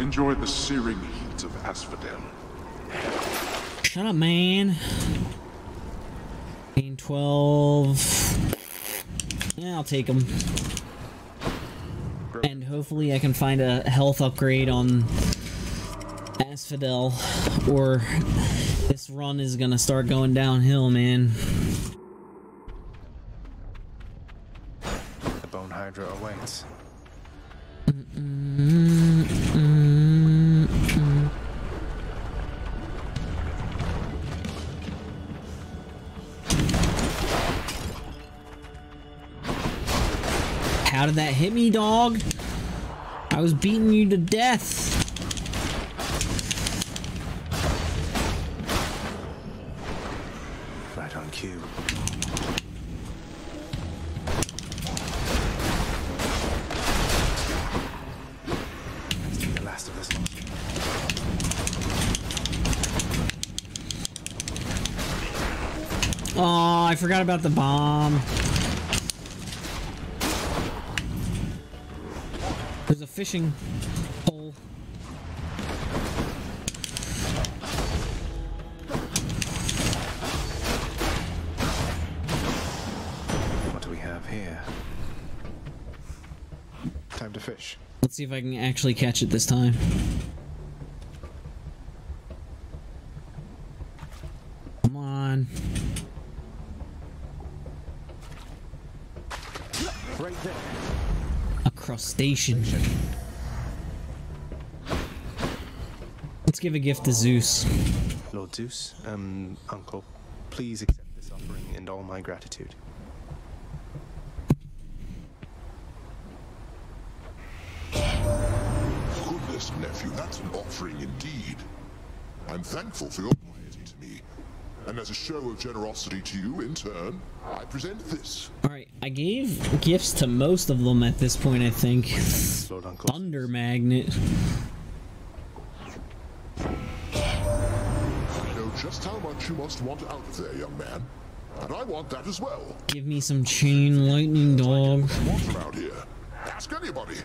Enjoy the searing heat of Asphodel. Shut up, man. Gain 12. Yeah, I'll take them. And hopefully I can find a health upgrade on Asphodel, or this run is gonna start going downhill, man. The Bone Hydra awaits. How did that hit me, dog? I was beating you to death. Right on cue. The last of this. Oh, I forgot about the bomb. There's a fishing hole. What do we have here? Time to fish. Let's see if I can actually catch it this time. Come on. Right there. A crustacean. Let's give a gift to Zeus. Lord Zeus, um, Uncle, please accept this offering and all my gratitude. Goodness, nephew, that's an offering indeed. I'm thankful for your piety to me. And as a show of generosity to you in turn, I present this. Alright, I gave gifts to most of them at this point, I think. Lord Thunder Magnet. I know just how much you must want out there, young man. And I want that as well. Give me some chain lightning dog. Want around here. Ask anybody.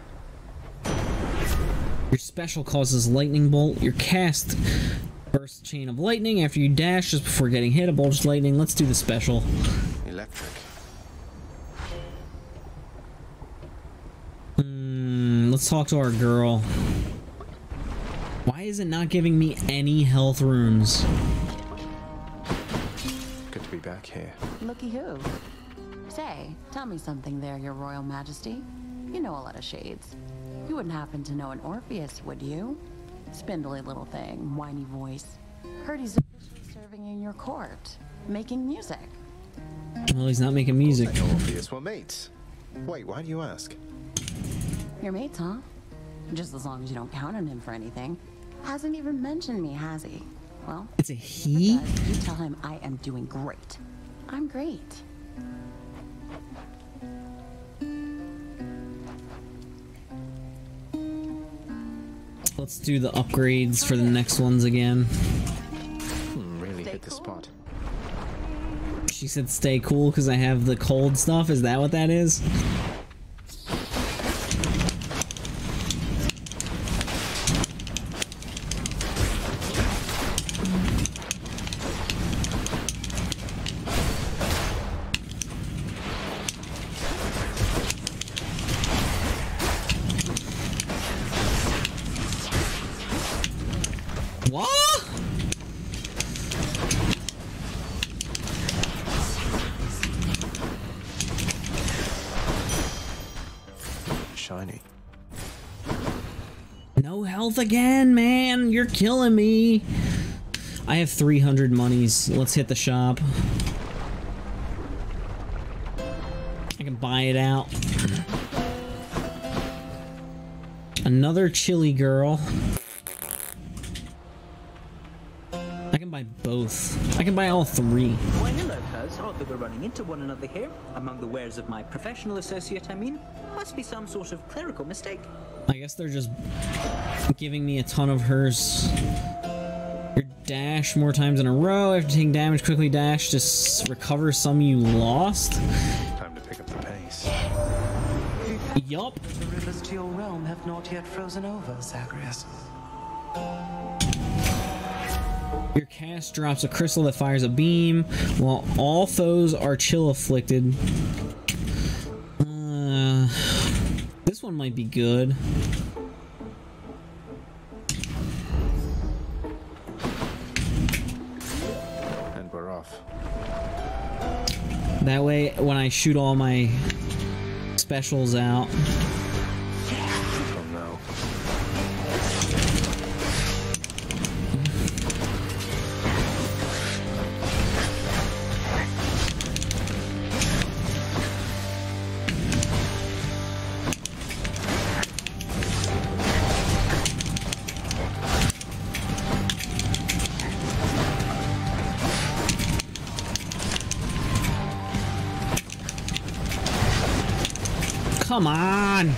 Your special causes lightning bolt. Your cast bursts chain of lightning after you dash just before getting hit. A bolt of lightning. Let's do the special. Electric. Let's talk to our girl. Why is it not giving me any health runes? Good to be back here. Looky who. Say, tell me something there, your royal majesty. You know a lot of shades. You wouldn't happen to know an Orpheus, would you? Spindly little thing, whiny voice. Heard he's officially serving in your court, making music. Well, he's not making music. Orpheus, we're mates. Wait, why do you ask? Your mates, huh? Just as long as you don't count on him for anything. Hasn't even mentioned me, has he? Well, It's a he? does, you tell him I am doing great. I'm great. Let's do the upgrades for the next ones again. Hmm, really hit the spot. She said stay cool because I have the cold stuff. Is that what that is? Killing me. I have 300 monies. Let's hit the shop. I can buy it out. Another chili girl. I can buy both. I can buy all three. Hello, Cuz. Odd that we're running into one another here. Among the wares of my professional associate, I mean. Must be some sort of clerical mistake. I guess they're just giving me a ton of hers. Your dash more times in a row after taking damage. Quickly dash to s- recover some you lost. Time to pick up the pace. Yup. The rivers to your realm have not yet frozen over, Zagreus. Your cast drops a crystal that fires a beam, while all foes are chill afflicted. Uh, this one might be good. And we're off. That way, when I shoot all my specials out. Come on!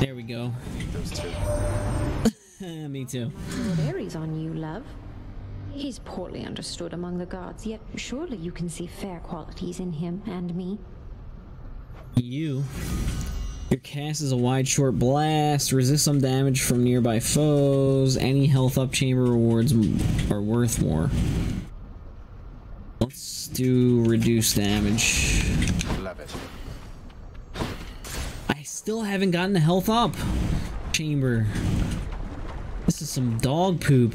There we go. Those two. Me too. Lord Ares on you, love. He's poorly understood among the gods, yet surely you can see fair qualities in him and me. You. Your cast is a wide short blast. Resist some damage from nearby foes. Any health up chamber rewards are worth more. Let's do reduce damage. Love it. I still haven't gotten the health up chamber. This is some dog poop.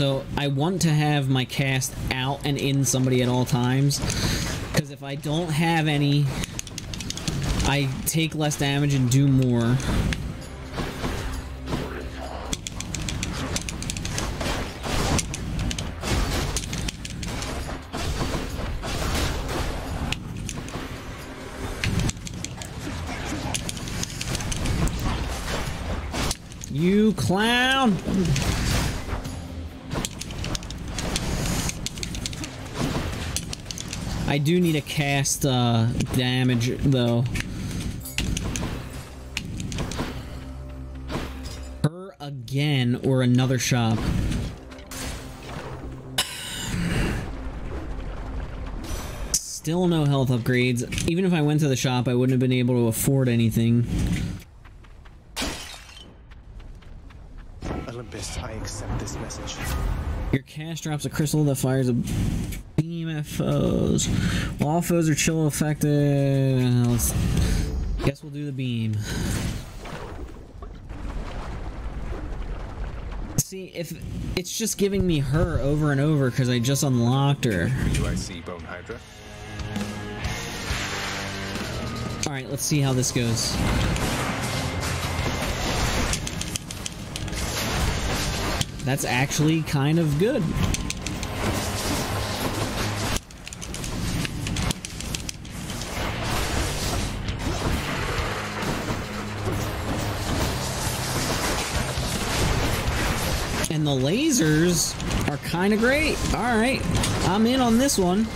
So I want to have my cast out and in somebody at all times. Because if I don't have any, I take less damage and do more. You clown! I do need to cast uh, damage though. Her again or another shop. Still no health upgrades. Even if I went to the shop, I wouldn't have been able to afford anything. Your cast drops a crystal that fires a beam at foes. While all foes are chill affected. Let's, guess we'll do the beam. See, if it's just giving me her over and over because I just unlocked her. Do I see Bone Hydra? Alright, let's see how this goes. That's actually kind of good. And the lasers are kind of great. All right, I'm in on this one.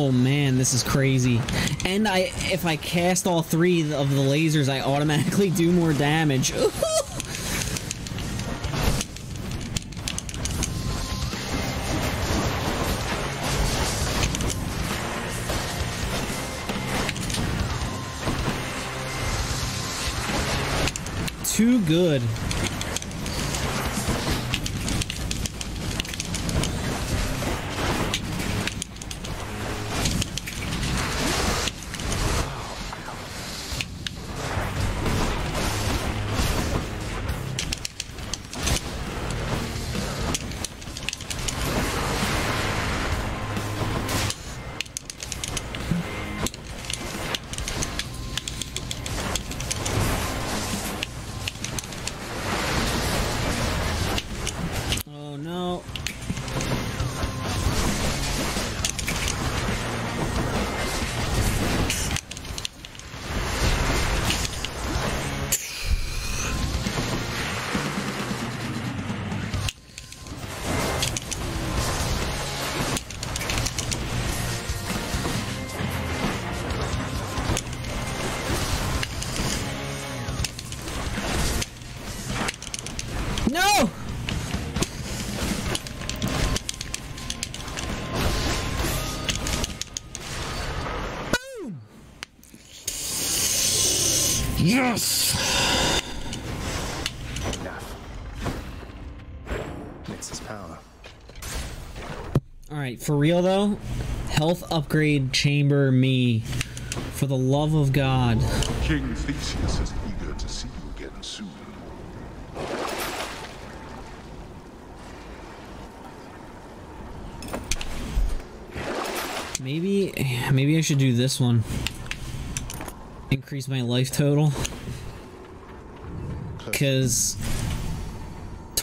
Oh man, this is crazy. And I if I cast all three of the lasers, I automatically do more damage. Too good. For real though, health upgrade chamber me. For the love of God. King Theseus is eager to see you again soon. Maybe, maybe I should do this one. Increase my life total. Because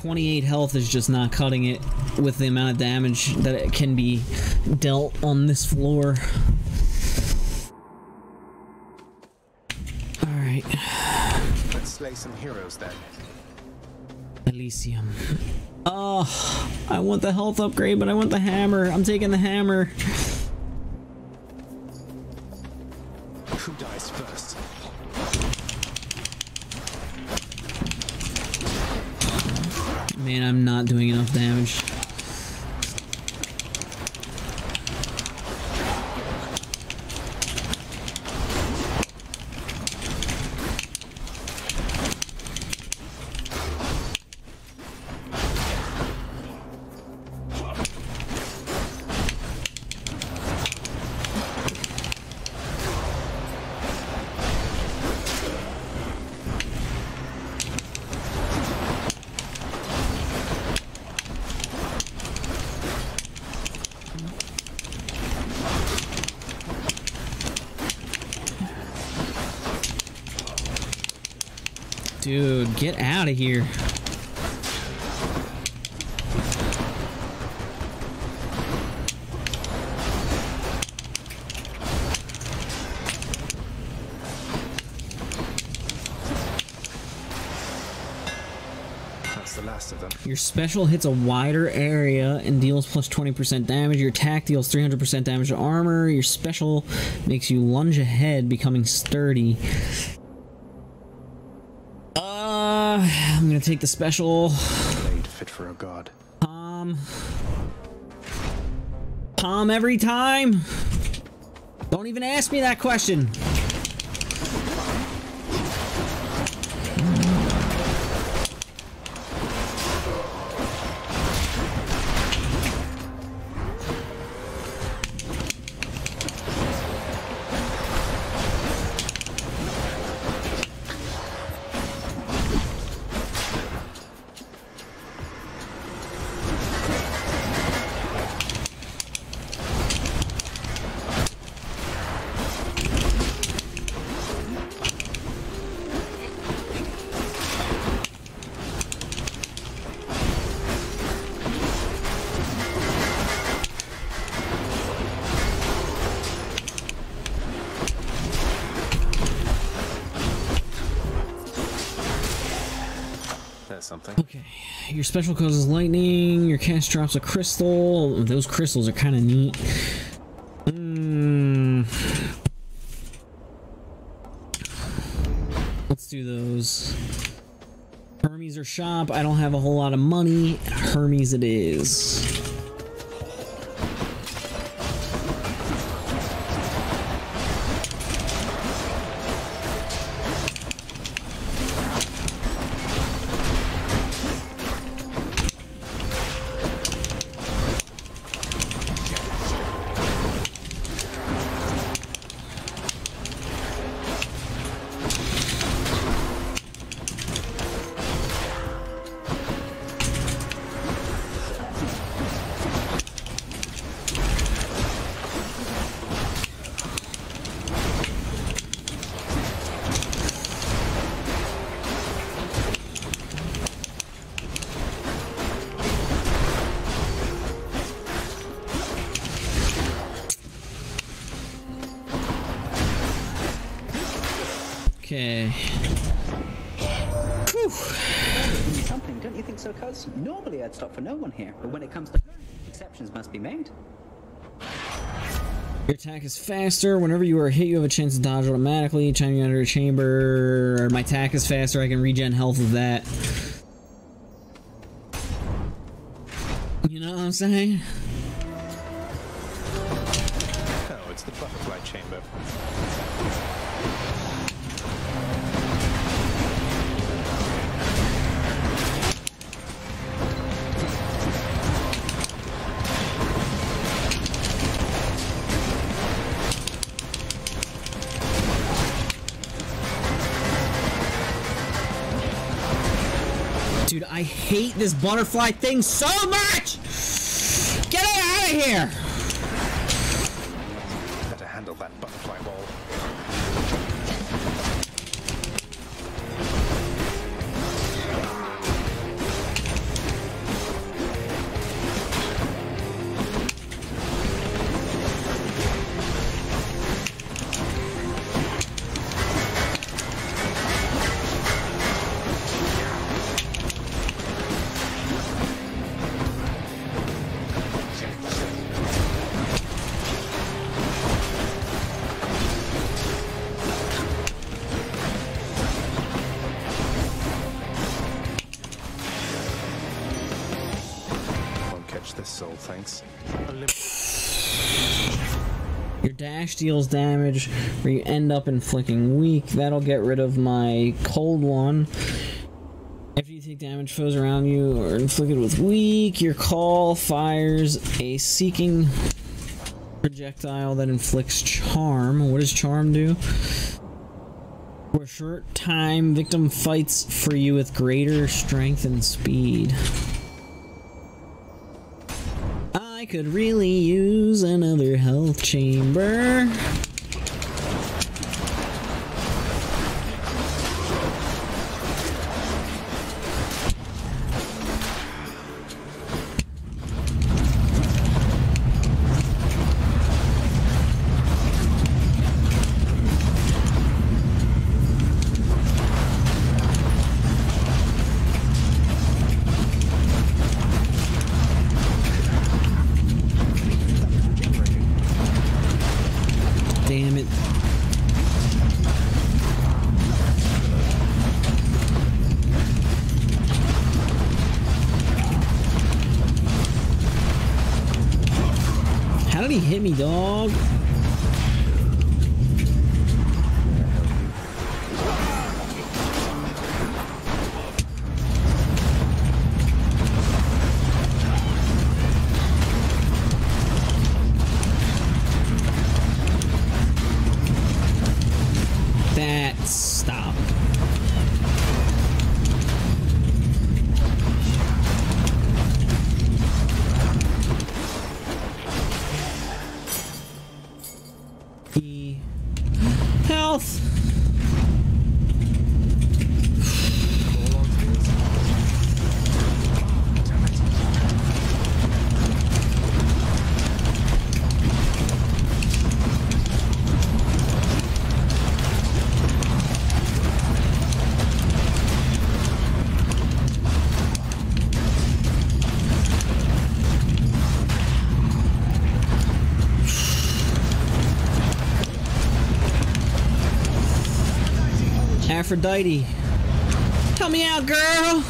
28 health is just not cutting it with the amount of damage that it can be dealt on this floor. Alright, Let's slay some heroes then. Elysium. Oh, I want the health upgrade, but I want the hammer. I'm taking the hammer. Dude, get out of here. That's the last of them. Your special hits a wider area and deals plus 20% damage. Your attack deals 300% damage to armor. Your special makes you lunge ahead, becoming sturdy. Gonna take the special. Blade fit for a god. Um, Pom. Pom every time. Don't even ask me that question. Your special causes lightning. Your cast drops a crystal. Those crystals are kind of neat. Mm. Let's do those. Hermes or shop. I don't have a whole lot of money. Hermes it is. Exceptions must be made. Your attack is faster. Whenever you are hit, you have a chance to dodge automatically. Chiming under a chamber. My attack is faster. I can regen health with that. You know what I'm saying? Oh, it's the butterfly chamber. Hate this butterfly thing so much! Get it out of here! Dash deals damage, where you end up inflicting weak. That'll get rid of my cold one. After you take damage, foes around you are inflicted with weak. Your call fires a seeking projectile that inflicts charm. What does charm do? For a short time, victim fights for you with greater strength and speed. I could really use another health chamber. Aphrodite. Help me out, girl.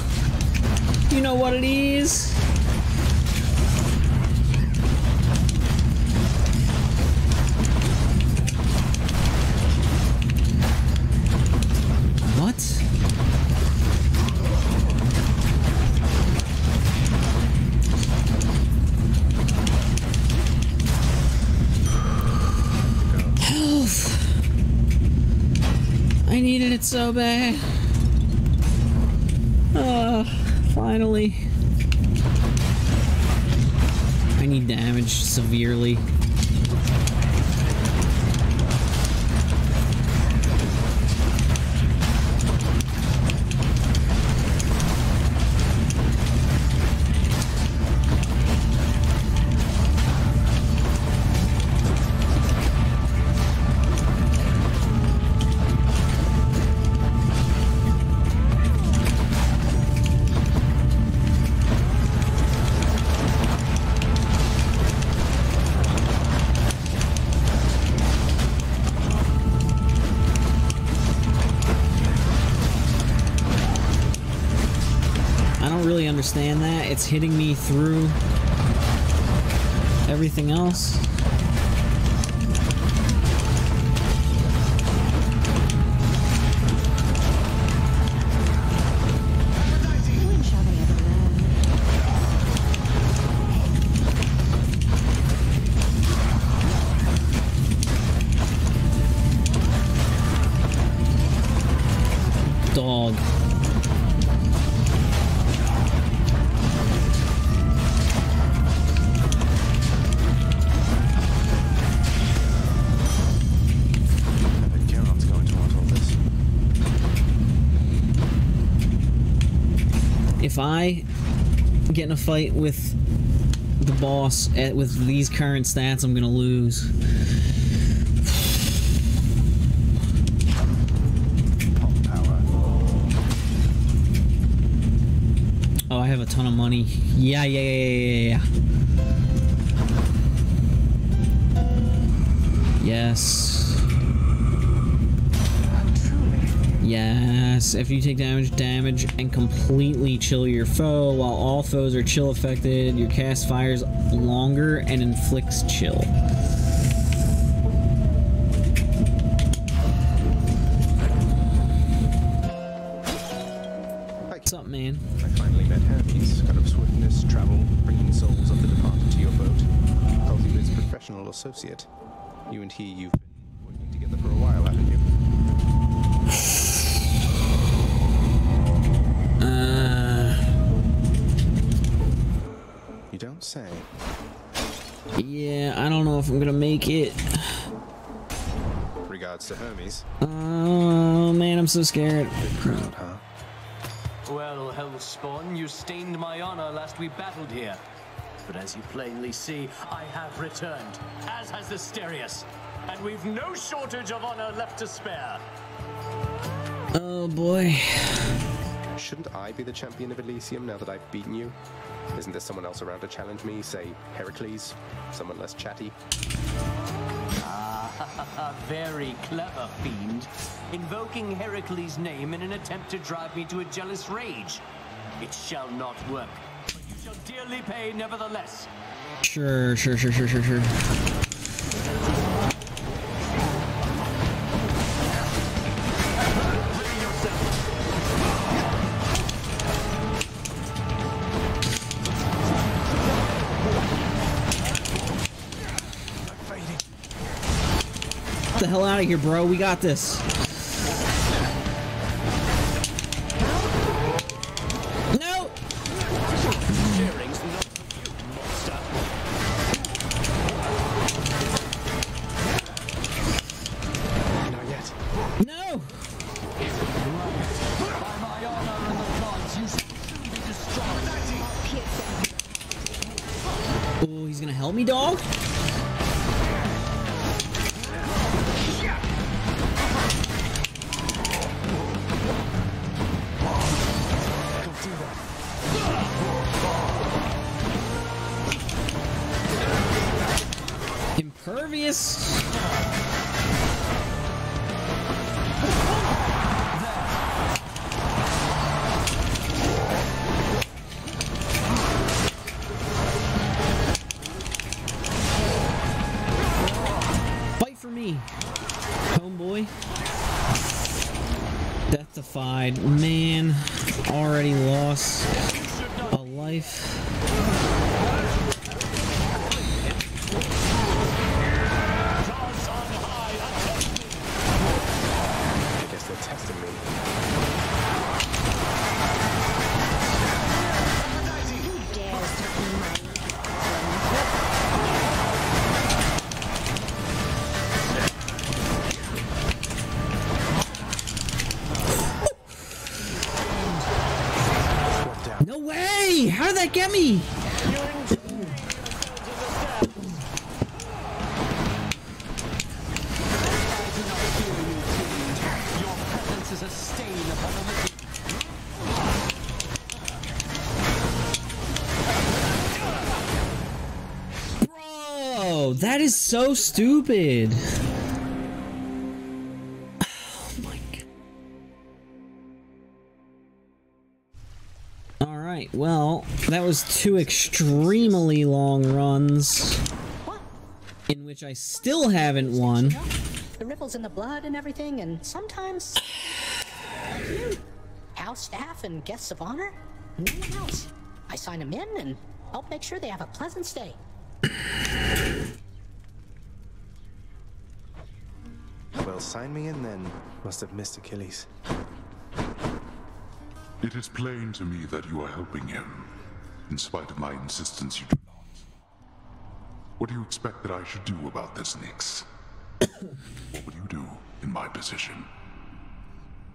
You know what it is. Hitting me through everything else. Fight with the boss at, with these current stats, I'm gonna lose. Oh, I have a ton of money. Yeah, yeah, yeah, yeah, yeah, yeah. Yes. Yes, if you take damage, damage, and completely chill your foe, while all foes are chill affected, your cast fires longer and inflicts chill. What's up, man? I finally met Hermes, god of swiftness, travel, bringing souls of the departed to your boat. Cultivate's professional associate. You and he, you've been working together for a while, haven't you? Uh, You don't say. yeah, I don't know if I'm gonna make it. Regards to Hermes. Oh man, I'm so scared. Proud, huh? Well, Hellspawn, you stained my honor last we battled here. But as you plainly see, I have returned, as has Asterius. And we've no shortage of honor left to spare. Oh boy. Shouldn't I be the champion of Elysium now that I've beaten you? Isn't there someone else around to challenge me? Say, Heracles? Someone less chatty? Ah, very clever, fiend. Invoking Heracles' name in an attempt to drive me to a jealous rage. It shall not work. But you shall dearly pay nevertheless. Sure, sure, sure, sure, sure, sure. Out of here, bro. We got this. How did that get me? Bro, that is so stupid. Well, that was two extremely long runs in which I still haven't won. The ripples in the blood and everything, and sometimes. House staff and guests of honor? No one else. I sign them in and help make sure they have a pleasant stay. Well, sign me in then. Must have missed Achilles. It is plain to me that you are helping him, in spite of my insistence you do not. What do you expect that I should do about this, Nyx? what would you do in my position?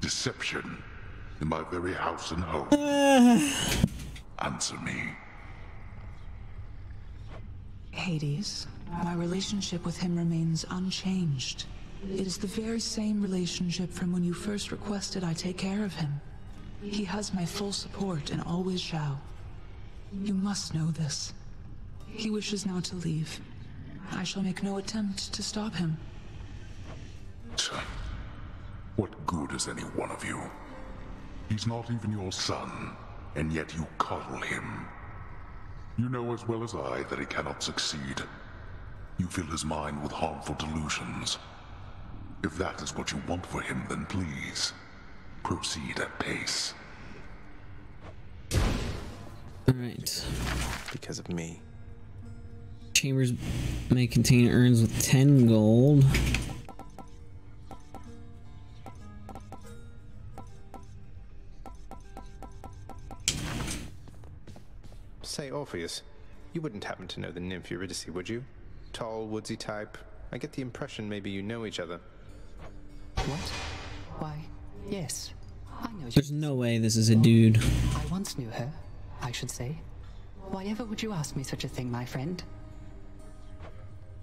Deception in my very house and home. Answer me. Hades, my relationship with him remains unchanged. It is the very same relationship from when you first requested I take care of him. He has my full support and always shall. You must know this. He wishes now to leave. I shall make no attempt to stop him. What good is any one of you? He's not even your son, and yet you coddle him. You know as well as I that he cannot succeed. You fill his mind with harmful delusions. If that is what you want for him, then please, proceed at pace. Alright. Because of me. Chambers may contain urns with 10 gold. Say, Orpheus, you wouldn't happen to know the nymph Eurydice, would you? Tall, woodsy type. I get the impression maybe you know each other. What? Why, yes. I know There's no way this is a dude. I once knew her, I should say. Why ever would you ask me such a thing, my friend?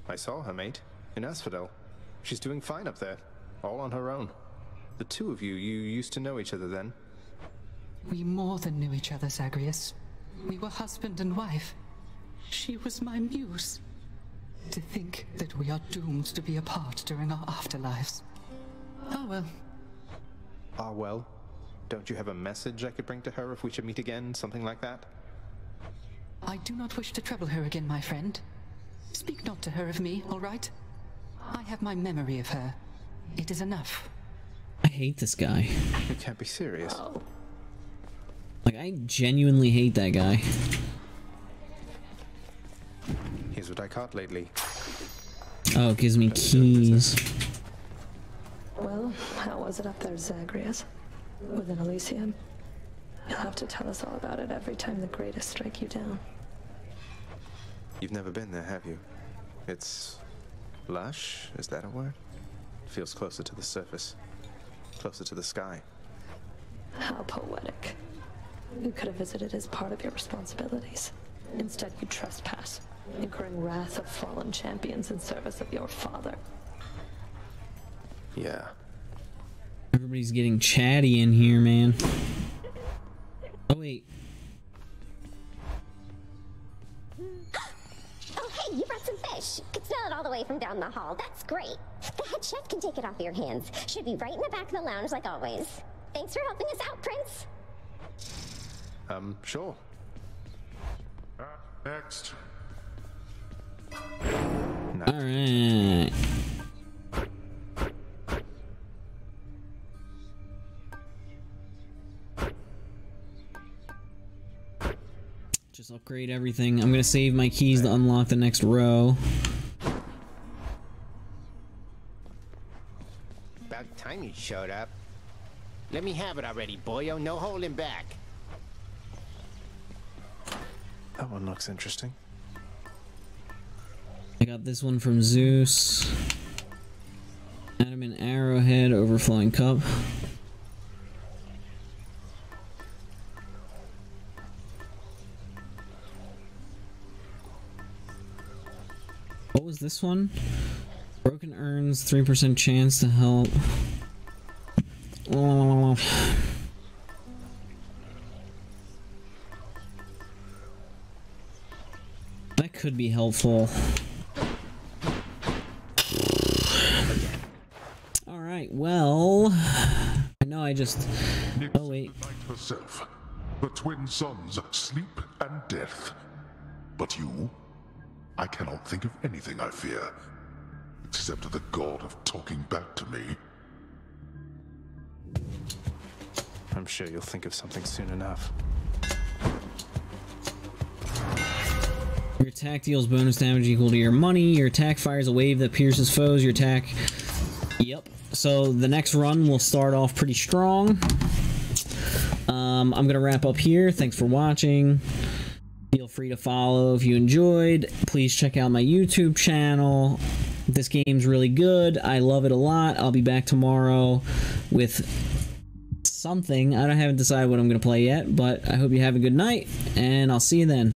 I saw her, mate, in Asphodel. She's doing fine up there, all on her own. The two of you, you used to know each other then? We more than knew each other, Zagreus. We were husband and wife. She was my muse. To think that we are doomed to be apart during our afterlives. Oh well. Ah, well. Don't you have a message I could bring to her if we should meet again, something like that? I do not wish to trouble her again, my friend. Speak not to her of me, all right? I have my memory of her. It is enough. I hate this guy. You can't be serious. Like, I genuinely hate that guy. Here's what I caught lately. Oh, it gives me keys. Well, how was it up there, Zagreus? Within Elysium? You'll have to tell us all about it every time the greatest strike you down. You've never been there, have you? It's lush, is that a word? It Feels closer to the surface, closer to the sky. How poetic. You could have visited as part of your responsibilities. Instead, you trespass, incurring wrath of fallen champions in service of your father. Yeah. Everybody's getting chatty in here, man. Oh, wait. Oh, hey, you brought some fish. Could smell it all the way from down the hall. That's great. The head chef can take it off your hands. Should be right in the back of the lounge like always. Thanks for helping us out, Prince. Um, sure. Next. Alright. Just upgrade everything. I'm gonna save my keys to unlock the next row. About time you showed up. Let me have it already, boyo. No holding back. That one looks interesting. I got this one from Zeus. Adamant Arrowhead, Overflowing Cup. What was this one? Broken Urns, 3% chance to help. Oh. That could be helpful. Alright, well... I know I just... Oh, wait. The herself. The twin sons, sleep and death. But you? I cannot think of anything I fear. Except the god of talking back to me. I'm sure you'll think of something soon enough. Your attack deals bonus damage equal to your money. Your attack fires a wave that pierces foes. Your attack... Yep. So the next run will start off pretty strong. Um, I'm going to wrap up here. Thanks for watching. Feel free to follow if you enjoyed. Please check out my YouTube channel. This game's really good. I love it a lot. I'll be back tomorrow with something. I haven't decided what I'm gonna play yet, but I hope you have a good night, and I'll see you then.